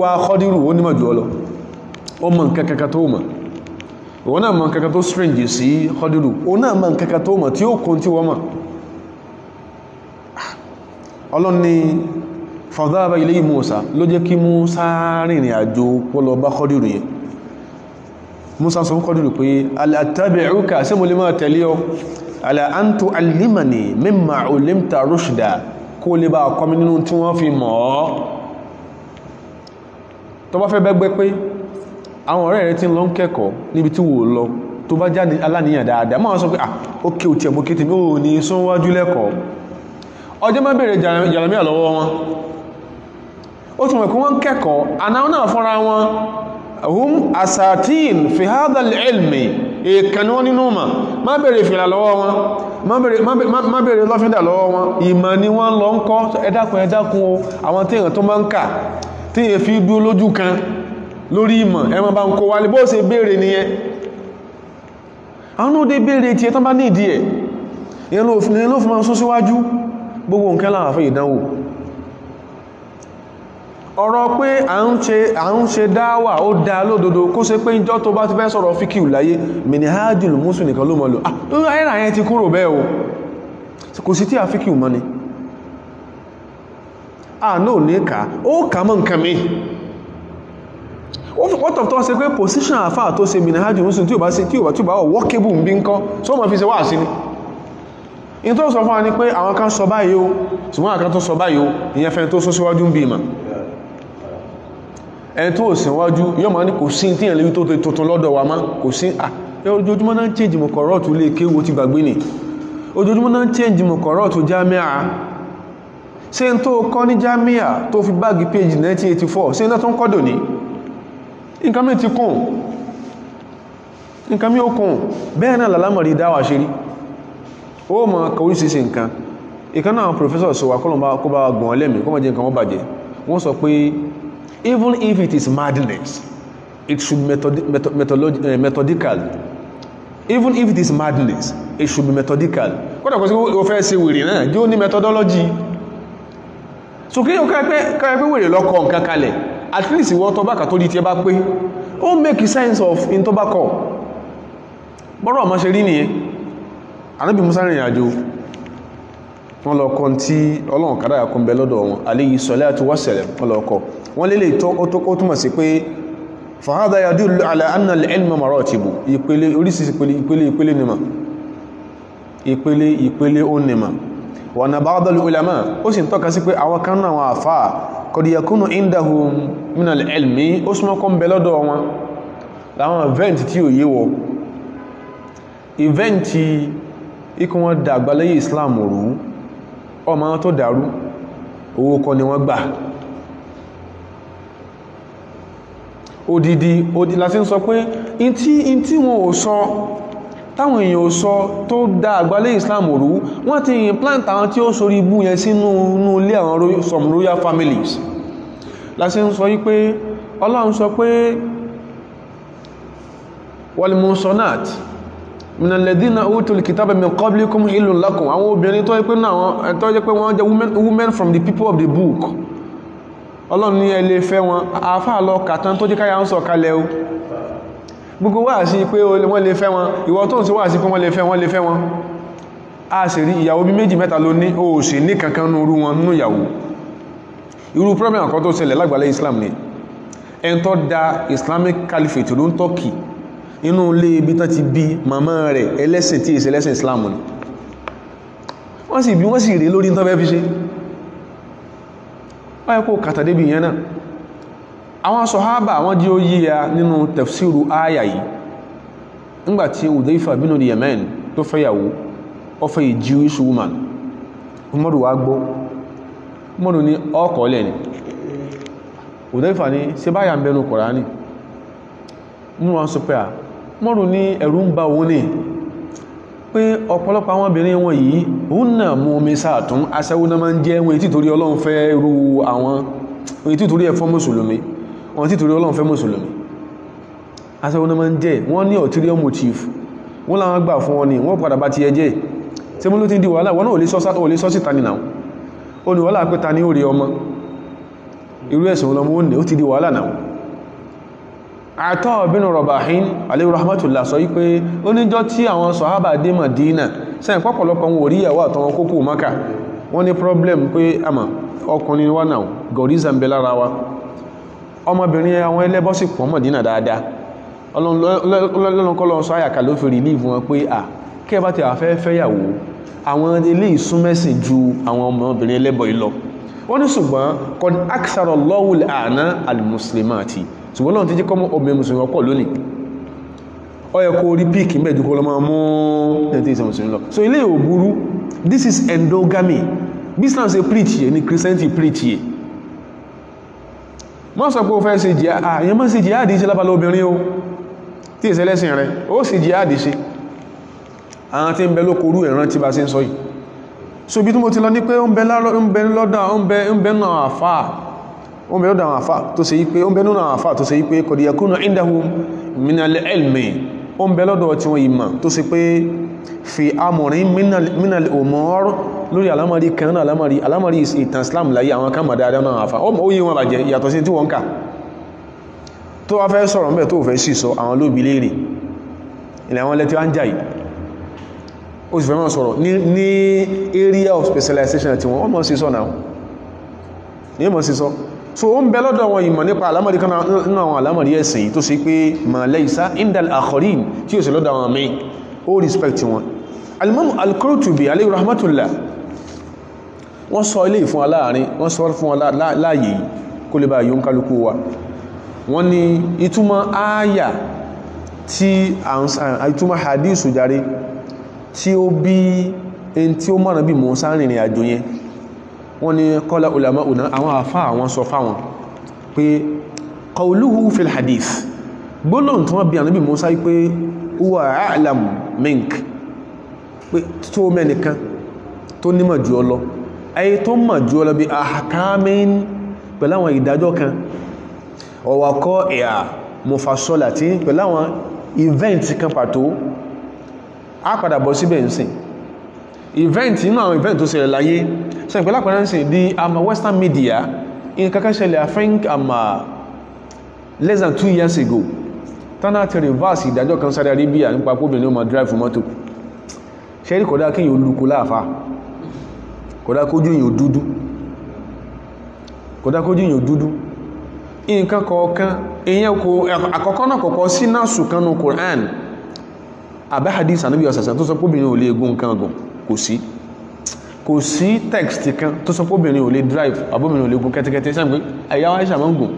wa Khadiru ó nímọ̀ jù ó mọ̀ nǹkan kan tó mọ̀. Òun náà mọ̀ nǹkan kan tó strange sí Khadiru. Ó náà mọ̀ nǹkan kan tó mọ̀ tí ó kún tí wọ́n mọ̀. Ní fadhaba ilayhi Musa ló jẹ́ kí Musa rìnrìn àjò pọ́lọ bá Khadiru yẹn. Musa sọ fún Khadiru pé al'attabi'uka sí mo lè máa tẹ̀lé ọ? Ala an tu'allimani mimma ulimta rushda. Kó lè bá kọmi nínú tí wọ́n fi mọ̀ ọ́. Tó fẹ́ bẹ́gbẹ́ pé àwọn ọ̀rẹ́ rẹ̀ tí ń lọ ń kẹ́kọ̀ọ́ níbi tí wò lọ tó bá jáde aláníyàn dáadáa máa sọ pé ah òtí ẹ̀mọ́ kéte mi ò ní sún lẹ́kọ̀ọ́. Ọjọ́ má bèèrè jàràmíà lọ́wọ́ wọn. Ó tún mọ̀ pé wọ́n kẹ́kọ̀ọ́ àná náà fúnra wọn. Hum asatin fi hadha al-ilmi èkànnì wọn nínú ma má bèèrè fìlà lọ́wọ́ wọn. Má bèèrè lọ́fíndà lọ́wọ́ wọn. Ìmọ̀ ni wọ́n lọ ń kọ́. Ẹ̀dàkùn o. Àwọn tí èèyàn tó máa ń kà tí èèyàn fi dúró lójú kan lórí ìmọ̀ ẹmọ bá ń kó wálé bó ṣe bèèrè nìyẹn. Àwọn òde bèèrè tí ẹ tán bá ní ìdí ẹ̀. Ìyẹn ló fi máa sún síwájú. Gbogbo nǹkan láwọn àfẹ́ ìdánwò ọ̀rọ̀ pé à ń ṣe dáwà ó dá lódodo kó ṣe pé ìjọ tó bá ti fẹ́ sọ̀rọ̀ fíkìú láyé minhajul muslim nìkan ló mọ̀ lò. Ah ẹ̀rà yẹn ti kúrò bẹ́ẹ̀ o. Kò sí tí a fíkìú mọ́ ni. Ah náà ní ká ó kà mọ́ nǹkan mi wọ́n tọ̀tọ̀ ṣe pé position àfà tó ṣe minhajul muslim tí ò bá tí ò bá tí ò bá workable ń bí ń kọ́ só mọ̀ fi ṣe wá sí ni. In tó sọ fún wa ni pé àwọn kan sọ báyìí o ṣùgbọ́n àkan tó sọ báyìí o ìyẹn fẹ́ tó sọ síwájú ń bí ìmọ̀ ẹni tó síwájú yọ́ ma ní kò sí tí ẹ̀lẹ́wí tó tuntun lọ́dọ̀ wa má kò sí ojoojúmọ́ náà change mọ̀kọ̀rọ̀tù lè kéwò ti gbàgbé nì ojoojúmọ́ náà change mọ̀kọ̀rọ̀tù jámíà ṣe n tó kọ́ ní jámíà tó fi báàgì page 1984 ṣe iná tó ń kọ́dọ̀ ní nǹkan mi ti kùn nǹkan mi ó kùn bẹ́ẹ̀ náà lálámọ̀rí dáwà ṣe rí. Ó mọ̀ kàwé síse nǹkan. Ìkan náà professor sọ wà kọ́lọ̀ kó bá gbọ̀n lẹ́mìí kó má jẹ́ nǹkan wọ́n bàjẹ́. Wọ́n sọ pé even if it is madness it should be method, method, methodology, uh, methodical. Even if it is madness it should be methodical. Kódà kò sí o fẹ́ ṣe wèrè náà jí ó ní methodology. So kí o káyẹ pé wèrè lọ́kọ̀ nǹkan kalẹ̀ at least ìwọ́n tó bá tó di tí ẹ bá pé ó make sense of in tó bá kọ̀. Bọ́rọ̀ ọmọ ṣe rí nìyẹn. Anábì musa rìnrìn àjò. Wọ́n lọ kọ́ tí ọlọ́run kàdáyà kún bẹ lọ́dọ̀ wọn alayhi salatu wassalam. Wọ́n lọ kọ́. Wọ́n lélè ó túnmọ̀ sí pé fahadha yadullu ala anna al-ilma maratibu. Ìpele orísìí ìpele ìpele ìpele ìpele ìpele nìmọ̀ wa na ba'd al-ulama ó sì ń tọ́ka sí pé àwọn kan náà wọn àfá qad yakunu indahum min al-ilmi ó súnmọ́ kọ́ bẹ lọ́dọ̀ wọn. Láwọn event tí ò yé wọ. Event ikú wọn dàgbà lẹ́yìn Islam rú ọmọ tó dàrú owó kọ́ ni wọ́n gbà. Odidi odi láti ń sọ pé in tí wọn ò sọ táwọn èèyàn ò sọ tó dá àgbálẹ̀ Islam rú wọ́n ti implant àwọn tí ó sorí ibú yẹn sínú inú ilé àwọn some royal families. Láti ń sọ yí pé Ọlọ́run sọ pé wal muhsanat min alladhina utul kitaba min qablikum hillun lakum. Àwọn obìnrin tó jẹ́ pé wọ́n jẹ́ women from the people of the book. Ọlọ́run ní ẹlẹ́ fẹ́ wọn. Àáfà lọ kàtán tó jíkáyà ń sọ o gbogbo wà sí pé wọ́n lè fẹ́ wọn. Ìwọ tó ń sí wà sí pé wọ́n lè fẹ́ wọ́n lè fẹ́ wọn. A sì rí ìyàwó bí méjì mẹ́ta ló ní o sì ní kankan nú wọn nínú ìyàwó. Irú problem kan tó ṣẹlẹ̀ lágbàlẹ̀ Islam ni. Ẹn tó da Islamic Caliphate ló ń tọ́kì inú ilé ibi tán ti bí màmá rẹ̀ ẹlẹ́sìn tí ìṣẹ́ lẹ́sìn Islam ni. Wọ́n sì bí wọ́n sì rí lórí tán fẹ́ fi ṣe. Báyẹ̀ kó kàtà débi yẹn náà àwọn sọ̀hábà wọ́n jí ó yíya nínú tafsiru áyà yìí. Nígbàtí Udayfa bínú Yemen tó fẹ́yàwó ó fẹ́ yìí Jewish woman. Umaru wá gbọ́. Umaru ní ọkọ̀ lẹ̀ ni. Udayfa ní ṣe báyà ń bẹnu Kùránì? Mú wọn sọ pé à Umaru ní ẹ̀rù ń bá òun ní pé ọ̀pọ̀lọpọ̀ àwọn obìnrin wọn yìí òun náà mú omi sáàtún aṣẹ́wó náà máa ń jẹ́ wọn ètí ọlọ́run fẹ́ rú àwọn ètí ẹ̀fọ́ mùsùlùmí wọ́n ti torí ọlọ́run fẹ́ mùsùlùmí. Aṣẹ́wó náà máa ń jẹ́ wọ́n ní ulterior motive. Wọ́n láwọn gbà fún wọn ni wọ́n padà bá ti ẹjẹ́ tí mú ló ti di wàhálà? Wọ́n náà ò lè sọ síta nìna ó ní wàhálà pé ta ní ó rí ọmọ? Irú ẹ̀sùn ọlọ́mọ ó ní? Ó ti di wàhálà náà Ata bin Rabahin alayhi rahmatullah sọ wípé ó níjọ́ tí àwọn sọ̀hábà dé Madina sẹ́yìn pọ́pọ̀lọpọ̀ wọn ò rí ìyàwó àtọwọn kókò Maka wọ́n ní problem pé àmà ọkùnrin wà náà gọ̀rízà ń bẹ lára wa ọmọbìnrin àwọn ẹlẹ́bọ́ sì pọ̀ Madina dáadáa. Ọlọ́nkọ́lọ́ sọ àyàkà ló fi relieve wọn pé à kí ẹ bá ti àfẹ́ fẹ́yàwó àwọn ilé ìsúnmẹ́sìn ju àwọn ọmọbìnrin ẹlẹ́bọ̀ yìí lọ. Wọ́n ní ṣùgbọ́n kọ́d aksara Allahu al-ana al-muslimati. Ṣùgbọ́n lọ́n ti jẹ́ kọ́mọ́ obìnrin musulmi ọ̀pọ̀ lónìí. Ó yẹ kó rí píìkì lọ máa mú ẹ̀tẹ́ ìsẹ̀ musulmi lọ. So ilé ò burú. This is endogamy. Business ṣe preach yẹ ni christianity preach yẹ mọ́ sọ pé o fẹ́ ṣe jihad. Àyẹ́ mọ́ sí jihad ṣe lábàlá obìnrin o. Tí ìṣẹ́ lẹ́sìn rẹ̀ ó sì jihad ṣe. Àwọn tí ń bẹ lókorú ẹ̀ràn tí bá ṣe ń sọ yìí. So bí tí mo ti lọ ní pé ó ń bẹ lọ́dọ̀ ó ń bẹ náà àfáà. Wọ́n bẹ̀rẹ̀ àwọn àfá tó ṣe yípe wọ́n bẹ̀rẹ̀ àwọn àfá tó ṣe yípe kọ̀dí yakunu indahum minal ilmi. Wọ́n bẹ̀rẹ̀ lọ́dọ̀ tí wọ́n ìmọ̀ tó ṣe pé fi amọ̀rin minal umur lórí alamari kan náà alamari alamari ìtàn islam láyé àwọn kan mọ̀dáadáa náà àfá ó yí wọn bàjẹ́ yàtọ̀ sí tí wọ́n kà. Tó wá fẹ́ sọ̀rọ̀ mẹ́ tó fẹ́ sì sọ àwọn lóbi léèrè. Ilẹ̀ àwọn lẹ́tí wá ń jà yìí. Ó sì fẹ́ mọ́ sọ̀rọ̀ ní area of specialization tí wọ́n mọ̀ sí sọ náà. Mọ̀ so o ń bẹ lọ́dọ̀ wọn ìmọ̀ nípa alámọ̀rí kan nínú àwọn alámọ̀rí ẹ̀sìn tó sì pé ma laysa indal akharin tí ó sì lọ́dọ̀ àwọn ó alimamu al-Qurtubi alayhi rahmatullah wọ́n sọ ilé ìfún aláàrin wọ́n sọ fún láàyè kó lè bá yóò kálukú wa. Wọ́n ní ìtumọ̀ ááyà tí ìtumọ̀ hadithu jare tí ó bí ẹni tí ó mọ̀ràn bí Mùsá rìnrìn àjò yẹn. Wọ́n ní kọ́lá ulama una àwọn àfá àwọn sọ fáwọn pé qawluhu fil hadith gbólóhùn tí wọ́n bí ànábì Mùsá pé huwa a'lam mink pé tó mẹ́nìkan tó nímọ̀ jù ọ lọ ayé tó mọ̀ jù ọ lọ bí ahkamin pẹ̀láwọn ìdájọ́ kan. Ọwàkọ́ ẹ̀yà mufasolati pẹ̀láwọn event kan pàtó. Á padà bọ̀ síbẹ̀ ń sìn event inú àwọn event tó ṣẹlẹ̀ láyé. Ṣe pẹ̀lú ṣe di àmà western media. In kankan ṣẹlẹ̀ i think àmà less than two years ago. Tánà ti reverse ìdájọ́ kan Saudi Arabia nípa kóbìnrin ma drive mọ́tò. Ṣe rí kódà kí yíò lukú láàfá kódà kójú yíò dúdú. Kódà kójú yíò dúdú. Nǹkan kọ̀ọ̀kan èyàn kò àkọ́kọ́ náà kọ̀kọ́ sí náà sùkánú Quran. Àbẹ́ hadith ànábì ọ̀sàsà tó sọ kóbìnrin ò lè gún nǹkan gùn kò sí. Kò sí text kan tó sọ ò lè drive àbóbìnrin ò lè gun kẹ́tẹ́kẹ́tẹ́. Sáà pé àyà wáyé sàmọ́ gùn?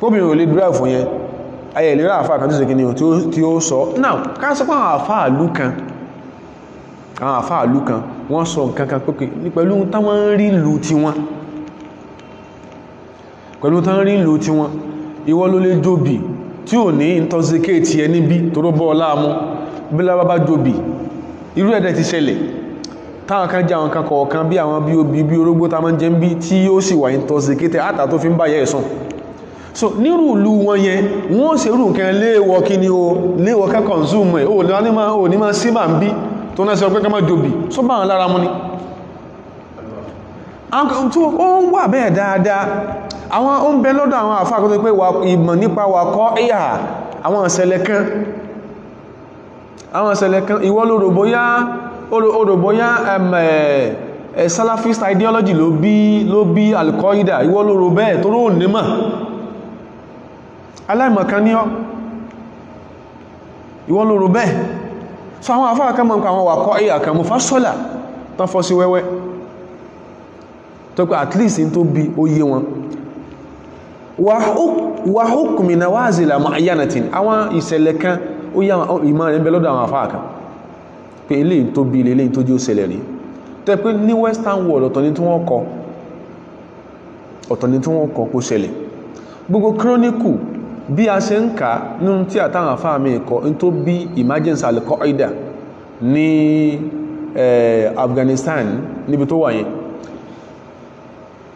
Póbìnrin ò lè drive yẹn ayẹ ìlera àfáà kan tó ṣe kí ni tí ó sọ. Now ká sọ pé àwọn àfáà ìlú kan àwọn àfáà ìlú kan wọ́n sọ nǹkan kan pé pẹ̀lú táwọn rí ìlú tiwọn. Pẹ̀lú táwọn rí ìlú tiwọn. Ìwọ ló lè jóbi tí ò ní intoxicate ẹ níbí tó rọ́ bọ́ láàmú. Bí lábá bá jóbi irú ẹ̀dẹ̀ ti ṣẹlẹ̀. Táwọn kan jẹ́ àwọn kan kọ̀ọ̀kan bí àwọn bí obi bí orógbó tá máa ń jẹ ń bí tí ó sì wà intoxicated àtà tó fi ń báyẹ̀ ẹ̀sùn so nírú ìlú wọn yẹn wọ́n ṣe rú nǹkan léèwọ̀ kí ni o? Léèwọ̀ kẹ́ consume ẹ̀. O ní máa sí máa ń bí tó náà sọ pé máa jòbì so bá wọn lára mú ni. Ó ń wà bẹ́ẹ̀ dáadáa. Àwọn ó ń bẹ lọ́dọ̀ àwọn àfáà kó tó pé ìmọ̀ nípa wà kọ́ ìhà àwọn ìṣẹ̀lẹ̀ kan. Àwọn ìṣẹ̀lẹ̀ kan ìwọ ló rò bóyá orò bóyá ẹ̀ salafist ideology ló bí ló bí al-Qaeda. Ìwọ ló rò bẹ́ẹ̀ tó rò nímọ̀ aláìmọ̀kan ní ọ́. Ìwọ ló rò bẹ́ẹ̀ so àwọn afọ́ akẹ́mọ̀ nǹkan àwọn wàkọ́ ẹ̀yà kan mú fásọ́là tán fọ́ sí wẹ́wẹ́. Tó pé at least in tó bí ó yé wọn. Wà hukmi nawazila mu'ayyanatin àwọn ìṣẹ̀lẹ̀ kan ó yá ìmọ̀ rẹ̀ ń bẹ lọ́dọ̀ àwọn afọ́ kan. Pé ilé tó bí ilé rí tó western world ọ̀tọ̀ ni tí wọ́n kọ. Ọ̀tọ̀ ni tí wọ́n kọ kó ṣẹlẹ̀ bí a ṣe ń kà nínú tí àtàwọn afáà mi kọ ní tó bí emergency al-Qaeda ní Afghanistan níbi tó wà yẹn.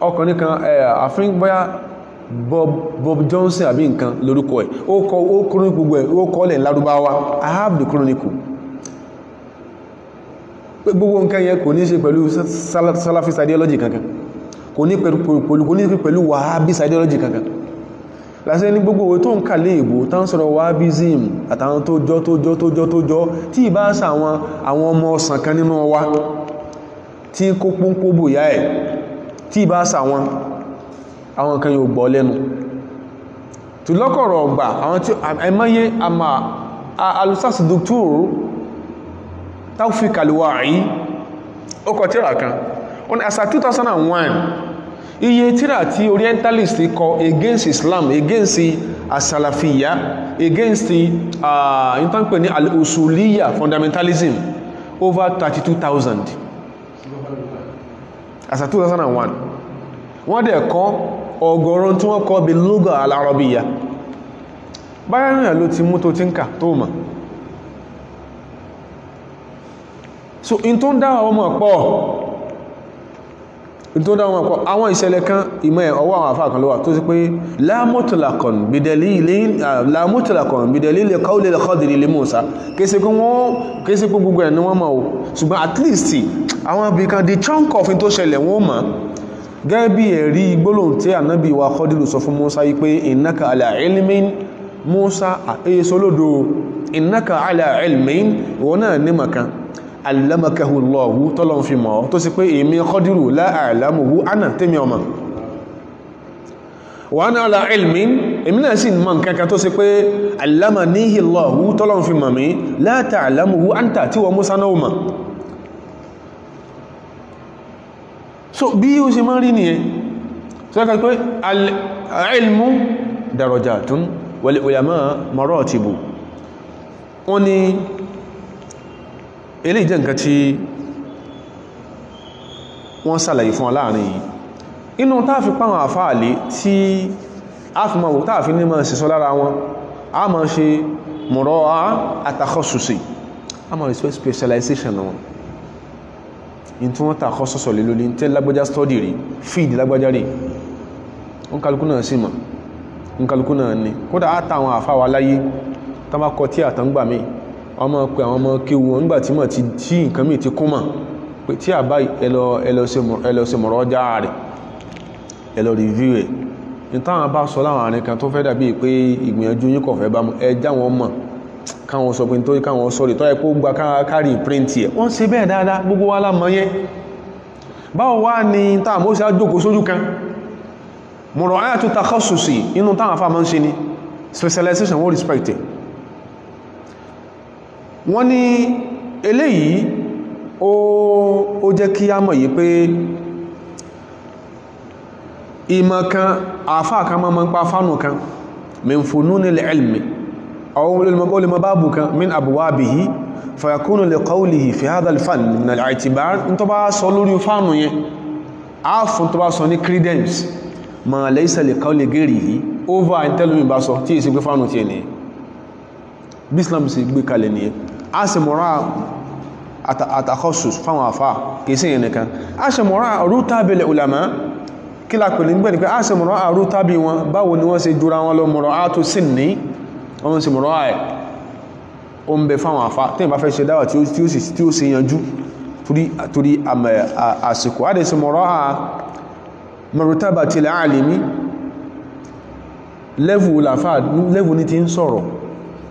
Ọkùnrin kan àfin bóyá Bob Bob Johnson àbí nǹkan lórúkọ ẹ̀. Ó kọ ó chronicle gbogbo ẹ̀ ó kọ́ lẹ̀ lárúbáwá. I have the chronicle. Pé gbogbo nǹkan yẹn kò ní ṣe pẹ̀lú salafist ideology kankan. Kò ní pẹ̀lú wahhabist ideology kankan lásẹ̀ ní gbogbo òwe tó ń kà lé ìbò tán sọ̀rọ̀ wahhabism àtàwọn tó jọ tó jọ tó jọ tó jọ tí ìbá sà àwọn ọmọ ọ̀sán kan nínú wa tí kó pọ́npọ́ bòyá ẹ̀ tí ìbá sà wọn àwọn kan yóò gbọ́ lẹ́nu. Tó lọ́kọ̀rọ̀ ọgbà àwọn tí ẹmọ́yé àmà alùsásì dr Taufik Al-Wa'i ó kọ tíra kan ó ní àsà 2001 iye tíra tí orientalist kọ against Islam against asalafiya against ìtànpẹ̀ ní al-usuliya fundamentalism over 32,000 àsà 2001 wọ́n dẹ̀ kọ́ ọgọ́rùn tí wọ́n kọ́ bí lugha al-arabiyya. Báyá rìn ló ti mú tó ti ń kà tó mọ̀. So in tó ń dá ọmọ pọ̀ tó ń dá ọmọ pọ̀ àwọn ìṣẹ̀lẹ̀ kan ìmọ̀ ẹ̀ ọwọ́ àwọn àfáà kan ló wà tó sì pé la mutlaqan bidalili qawli al-Khadri li Musa. Kéèsì pé gbogbo ẹ̀ ni wọ́n mọ̀ o. Ṣùgbọ́n at least àwọn ibìkan the chunk of tó ṣẹlẹ̀ wọ́n mọ̀. Gẹ́gẹ́ bí ẹ̀rí gbólóhùn tí ànábì wa Khadiru sọ fún Musa yí pé innaka ala ilmin Musa àyèsọ lódò innaka ala ilmin. Ìwọ náà ní makan Allahu tọ́lọ́n fi mọ̀ tó sì pé èmi la a'lamuhu ana tẹ́mi ọmọ wa ana ala ilmin èmi náà sì mọ̀ nǹkan kan tó sì pé allamanihi Allahu tọ́lọ́n fi mọ̀ la ta'lamuhu anta tí wọ́n Musa náà mọ̀. So bí ó ṣe máa rí nìyẹn. Wọ́n ni ilé ìjẹ́ nǹkan tí wọ́n ṣàlàyé fún aláàrin yìí. Inú táàfi páwọn àfáàlé tí a fi wò táàfi ní máa sísọ lára wọn a máa ṣe mọ̀rọ̀ àtàkọ́sùsì a máa respect specialization wọn. In tí wọ́n ta àkọ́ sọ́sọ̀ lè lórí tẹ́ lágbàjá stọ́dì rí fíìdì lágbàjá rí. Kálukú náà sí ń kálukú náà ní tí àtàngbà mi ọmọ pé àwọn ọmọ kéwu wọn nígbà tí mọ̀ ti tí nǹkan mi ti kún mà pé tí àbá ẹlọ ṣe mọ̀rọ̀ ọjà rẹ̀. Ẹlọ rìvíw ẹ̀. Ní táwọn bá sọ láwọn àárín kan tó fẹ́ dàbí pé ìgbìyànjú yín kò fẹ́ bá mu ẹ já wọn mọ̀. Káwọn sọ pé nítorí káwọn sọ̀rọ̀ tó yẹ kó gba kárí píríntì ẹ̀. Wọ́n ṣe bẹ́ẹ̀ dáadáa gbogbo wa lámọ́ yẹn. Báwo wá ní táàmù ó sì ájókòó sójú kan? Mọ̀rọ̀ ayà tó takhassusi inú táwọn afá máa ń ṣe ni. Specialization wọ́n respect wọ́n ní eléyìí ó jẹ́ kí a mọ̀ yìí pé ìmọ̀ kan àfáà kan máa ń pa fánù kan. Min fununil ilmi aw olùmọ̀ báàbù kan min abwabihi fayakunu li qawlihi fi hadha al-fan min al-i'tibar. N tó bá sọ lórí fánù yẹn a fún tó bá sọ ní credence a sì mọ́ra àtàkọ́sùs fáwọn àfá kìí sí yẹn nìkan. A sì mọ́ra rútàbí ulama kí lápẹ̀lẹ̀ nígbẹ̀ ni pé a sì mọ́ra rútàbí wọn báwo ni wọ́n ṣe jura wọn lọ mọ́ra tó sí ní wọ́n sì mọ̀rọ̀ ẹ̀. O ń bẹ fáwọn àfá tí ìbá fẹ́ ṣe dáwà tí ó sì yanjú torí àsìkò. A dẹ̀ sí mọ̀rọ̀ à mọ̀rọ̀tábà tí lẹ́ àlèmí lẹ́vù ní ti ń sọ̀rọ̀.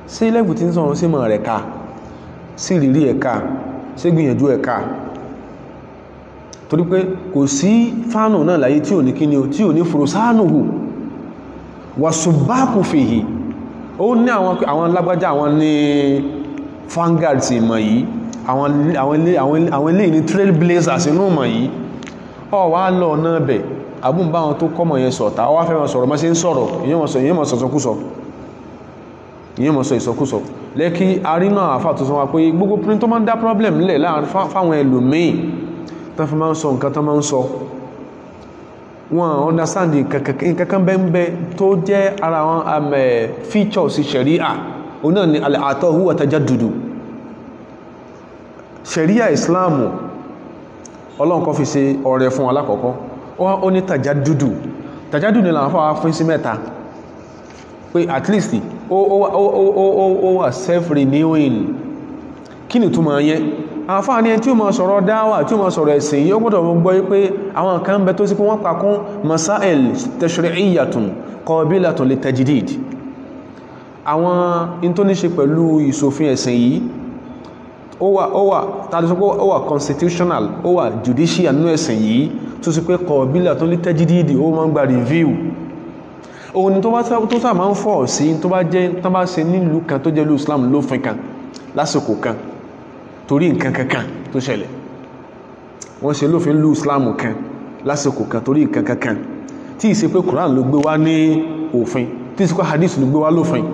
Sí lẹ́vù tí ń sọ̀rọ̀ sí mọ̀ rẹ̀ ká sí rírí ẹ̀ká sí gbìyànjú ẹ̀ká torí pé kò sí fánù náà láyé tí ò ní kíni tí ò ní fòròsánù hù wàsùbákù fèhì ó ní àwọn lágbájá àwọn ní vanguard sí ìmọ̀ yìí. Àwọn ilé ní trailblazers inú ìmọ̀ yìí. Ọ wá lọ náà bẹ̀. Àbúmbá wọn tó kọ́mọ̀ yẹn sọ̀tà. Wá fẹ́ wọn sọ̀rọ̀ mọ́ sí ń sọ̀rọ̀ ìyẹn ìyẹn mọ̀ sọ ìsọkúsọ. Lẹ́kí arínà àfà tó sọ wá pé gbogbo print tó máa ń dá problem nílẹ̀ láàárín fáwọn ẹlòmíì tó fi máa ń sọ nǹkan tó máa ń sọ wọn understand kankan bẹ́ẹ̀ tó jẹ́ ara wọn àmẹ́ features sharia o náà ni àtọ́ huwa tajaddudu. Sharia islamu ọlọ́run kọ́ fi ṣe ọrẹ fún alákọ̀ọ́kọ́ ó ní tajaddudu. Tajadud ní làwọn afọ́wà fún sí mẹ́ta. Pé at least ó wà self-renewing. Kí ni túnmọ̀ yẹn? Àfáà ní ẹni tí ó máa sọ̀rọ̀ dáwà tí ó máa sọ̀rọ̀ ẹ̀sìn yóò gbọ́dọ̀ gbọ́ pé àwọn kan bẹ tó sí pé wọ́n pàkún masail tashri'iyyatun qabilatun lit tajdid àwọn in tó ní ṣe pẹ̀lú ìṣòfin ẹ̀sìn yìí ó wà ó wà tàbí sọ pé ó wà constitutional ó wà judicial nínú ẹ̀sìn yìí tó sì pé qabilatun lit tajdid ó máa ń gba review òun ni tó sà máa ń fọ̀ sí tó bá jẹ́ tó bá ṣe nílùú kan tó jẹ́ ìlú Islam lófin kan lásìkò kan torí nǹkan kankan tó ṣẹlẹ̀. Wọ́n ṣe lófin lú islamu kan lásìkò kan torí nǹkan kankan tí ìṣe pé Quran ló gbé wá ní òfin tí ìṣe pé hadith ló gbé wá lófin.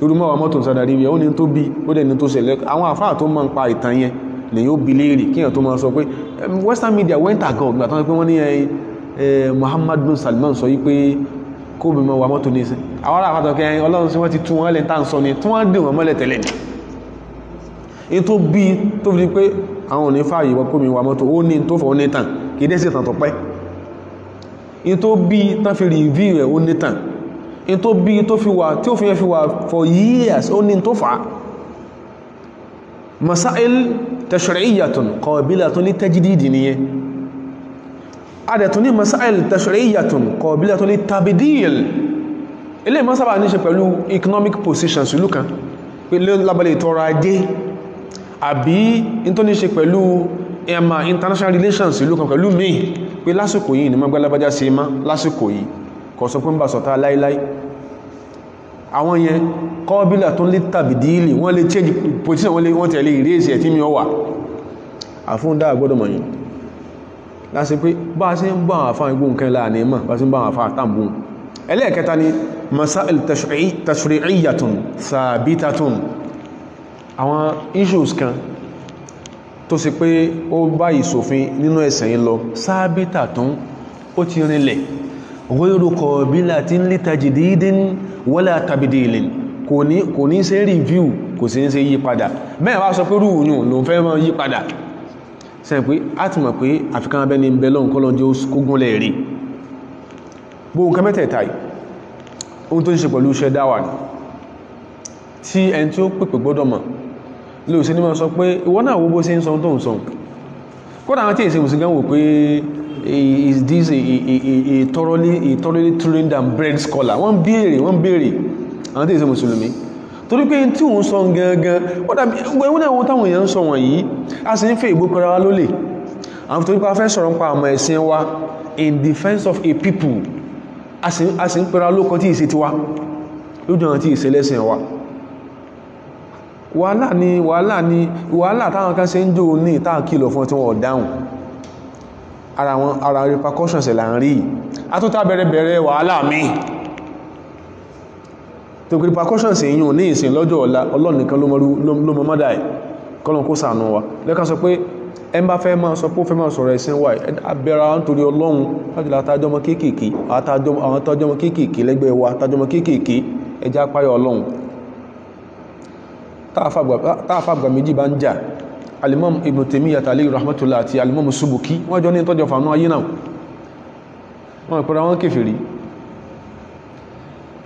Lórí mọ́wàá mọ́tò sádàrí rẹ̀ ó ní tó bí ó dẹ̀ ní tó ṣẹlẹ̀. Àwọn àfáà tó máa ń pa ìtàn yẹn lè yóò bi léèrè kíyàn tó máa sọ pé western media went ago. Gbà tán pé wọ́n ní Muhammad bin Salman sọ yí pé kó bí mọ́ wà mọ́tò ní ìsìn. Àwọn ará àfáà tó kẹ́ ọlọ́run sí wọ́n ti tún wọ́n lẹ́ tá ń sọ ni tí wọ́n dè wọ́n mọ́lẹ̀ tẹ́lẹ̀. In tó bí tó fi pé àwọn òní fààyè wọ́n kó mi wà mọ́tò ó ní tó fọ́ ní tàn ní wà for years ó ní tó fà á. Masail nìyẹn adẹ̀tún ní masail tashri'iyyatun qabilatun lit tabdil. Ilé masaba ní ṣe pẹ̀lú economic positions ìlú kan pé lábàlẹ̀ ìtọrọ ajé àbí tó ní ṣe pẹ̀lú ẹ̀mà international relations ìlú kan pẹ̀lú mi pé lásìkò yìí ni mọ́gbálábájá se má lásìkò yìí kò sọ pé ń bá sọ̀tá díìlì wọ́n change position wọ́n tẹ̀lé ìrèsì ẹ̀ tí mi ọ wà láti pé bá ṣe ń bá àfáà igbó nǹkan láàárín mọ̀ bá ṣe ń bá àwọn àfáà tàbí ẹlẹ́ẹ̀kẹta ni masail tashri'iyyatun sabitatun àwọn issues kan tó sì pé ó bá ìṣòfin nínú ẹ̀sìn yìí lọ sabitatun ó ti rinlẹ̀. Ghayru qabilatin li tajdidin wala tabdilin. Kò kò ní ṣe review kò sí ṣe ń fẹ́ mọ́ yí padà sẹ́yìn pé a ti mọ̀ pé àfikán abẹ́ni ń bẹ lọ́n kọ́lọ́njẹ́ kógúnlẹ̀ rí. Gbogbo nǹkan mẹ́tẹ̀ẹ̀ta yìí ohun tó ń ṣe pẹ̀lú iṣẹ́ dáwà ní tí ẹni tí ó pèpè gbọ́dọ̀ mọ̀ lè òsì ní máa sọ pé ìwọ náà wo bó ṣe ń sọ tó ń sọ. Kódà àwọn tí èsì òsì gan wò pé is this a, a, a, a thoroughly a thoroughly trained and bred scholar? Wọ́n béèrè wọ́n béèrè. Àwọn tí èsì mùsùlùmí torí pé tí òun sọ gangan wọ́n táwọn èèyàn ń sọ wọ̀nyí a sì ń fẹ́ ìgbó pẹ̀rẹ̀ wa lólè. Àwọn torí pé a fẹ́ sọ̀rọ̀ nípa àmọ̀ ẹ̀sìn wa in defense of a people a sì ń pẹ̀rẹ̀ lókan tí ìṣe tiwa lójú àwọn tí ìṣe lẹ́sìn wa. Wàhálà ni wàhálà ni wàhálà táwọn kan ṣe ń jò ní ìta kìlọ̀ fún tí wọ́n dáhùn. Ara wọn ara repercussions ẹ̀ là ń rí. Àtúntà bẹ̀rẹ̀ bẹ̀rẹ̀ wàhálà míì tó kí repercussions èyàn ní ìsìn lọ́jọ́ ọ̀la Ọlọ́run nìkan ló mọ mọ́dá ẹ̀. Kọ́lọ̀n kó sànú wa. Lẹ́ka sọ pé ẹ bá fẹ́ máa sọ pé ó fẹ́ máa sọ̀rọ̀ ẹ̀sìn wa abẹ́ra nítorí Ọlọ́run. Lájúlá àtàjọmọ kéèkèé àwọn àtàjọmọ kéèkèé lẹ́gbẹ́ wa àtàjọmọ kéèkèé ẹjá páyọ Ọlọ́run. Táàfàgbà méjì bá ń jà alimam Ibn Taymiyyah alayhi rahmatullah àti alimam Subuki wọ́n jọ ní tọ́jọ fàánú ayé náà. Wọ́n ìpẹ́ra wọn kèfèrí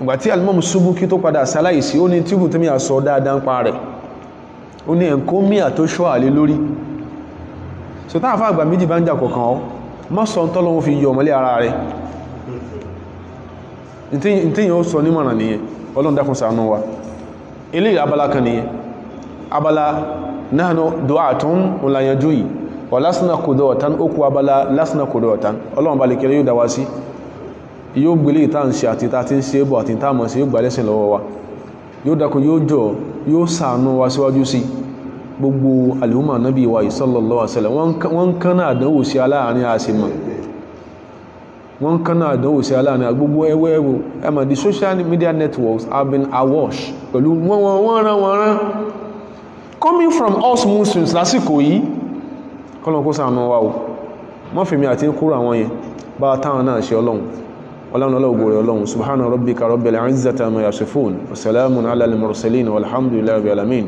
ìgbàtí alimọ́mù Subuki tó padà sáláìsí ó ní tíbù tí mi àsọ dáadáa ń pa rẹ̀. Ó ní ẹ̀kọ́ míà tó ṣọ́ àlè lórí. So táàfà àgbà méjì bá ń jà kọ̀kan ọ́ mọ́ sọ ń tọ́lọ́wọ́ fi yọ ọmọlé ara rẹ̀. Ìtíyàn ó sọ nímọ̀ràn nìyẹn Ọlọ́run dákun ṣàánú wa. Ilé abala kan nìyẹn. Abala nahnu du'atun òlàyànjú yìí wà lásìnà kòdó ọ̀tán ó kú abala lásìnà kòdó ọ̀tán Ọlọ́run bá lè kẹrẹ yóò yóò gbélé ìta ń ṣe àti ìta tí ń ṣe bọ̀ àti ìta mọ̀ sí yóò gbà lẹ́sìn lọ́wọ́ wa. Yóò dákun yóò jọ yóò ṣàánú wa síwájú sí gbogbo alìhùmà nábì wa sallallahu alaihi wasallam wọ́n kánà àdánwò sí aláàrin àṣìmọ̀ wọ́n kánà àdánwò sí aláàrin gbogbo ẹwẹ́ ẹwọ ẹmà the social media networks have been awash pẹ̀lú wọ́n wọ́n rán wọ́n rán. Coming from us Muslims lásìkò yìí kọ́lọ̀ kó ṣàánú wa o. Mọ́fìmí àti kúrò àwọn yẹn. Bá táwọn náà ṣe ọlọ́run ولو نلو بوري اللهم سبحان ربك رب العزة ما يصفون وسلام على المرسلين والحمد لله رب العالمين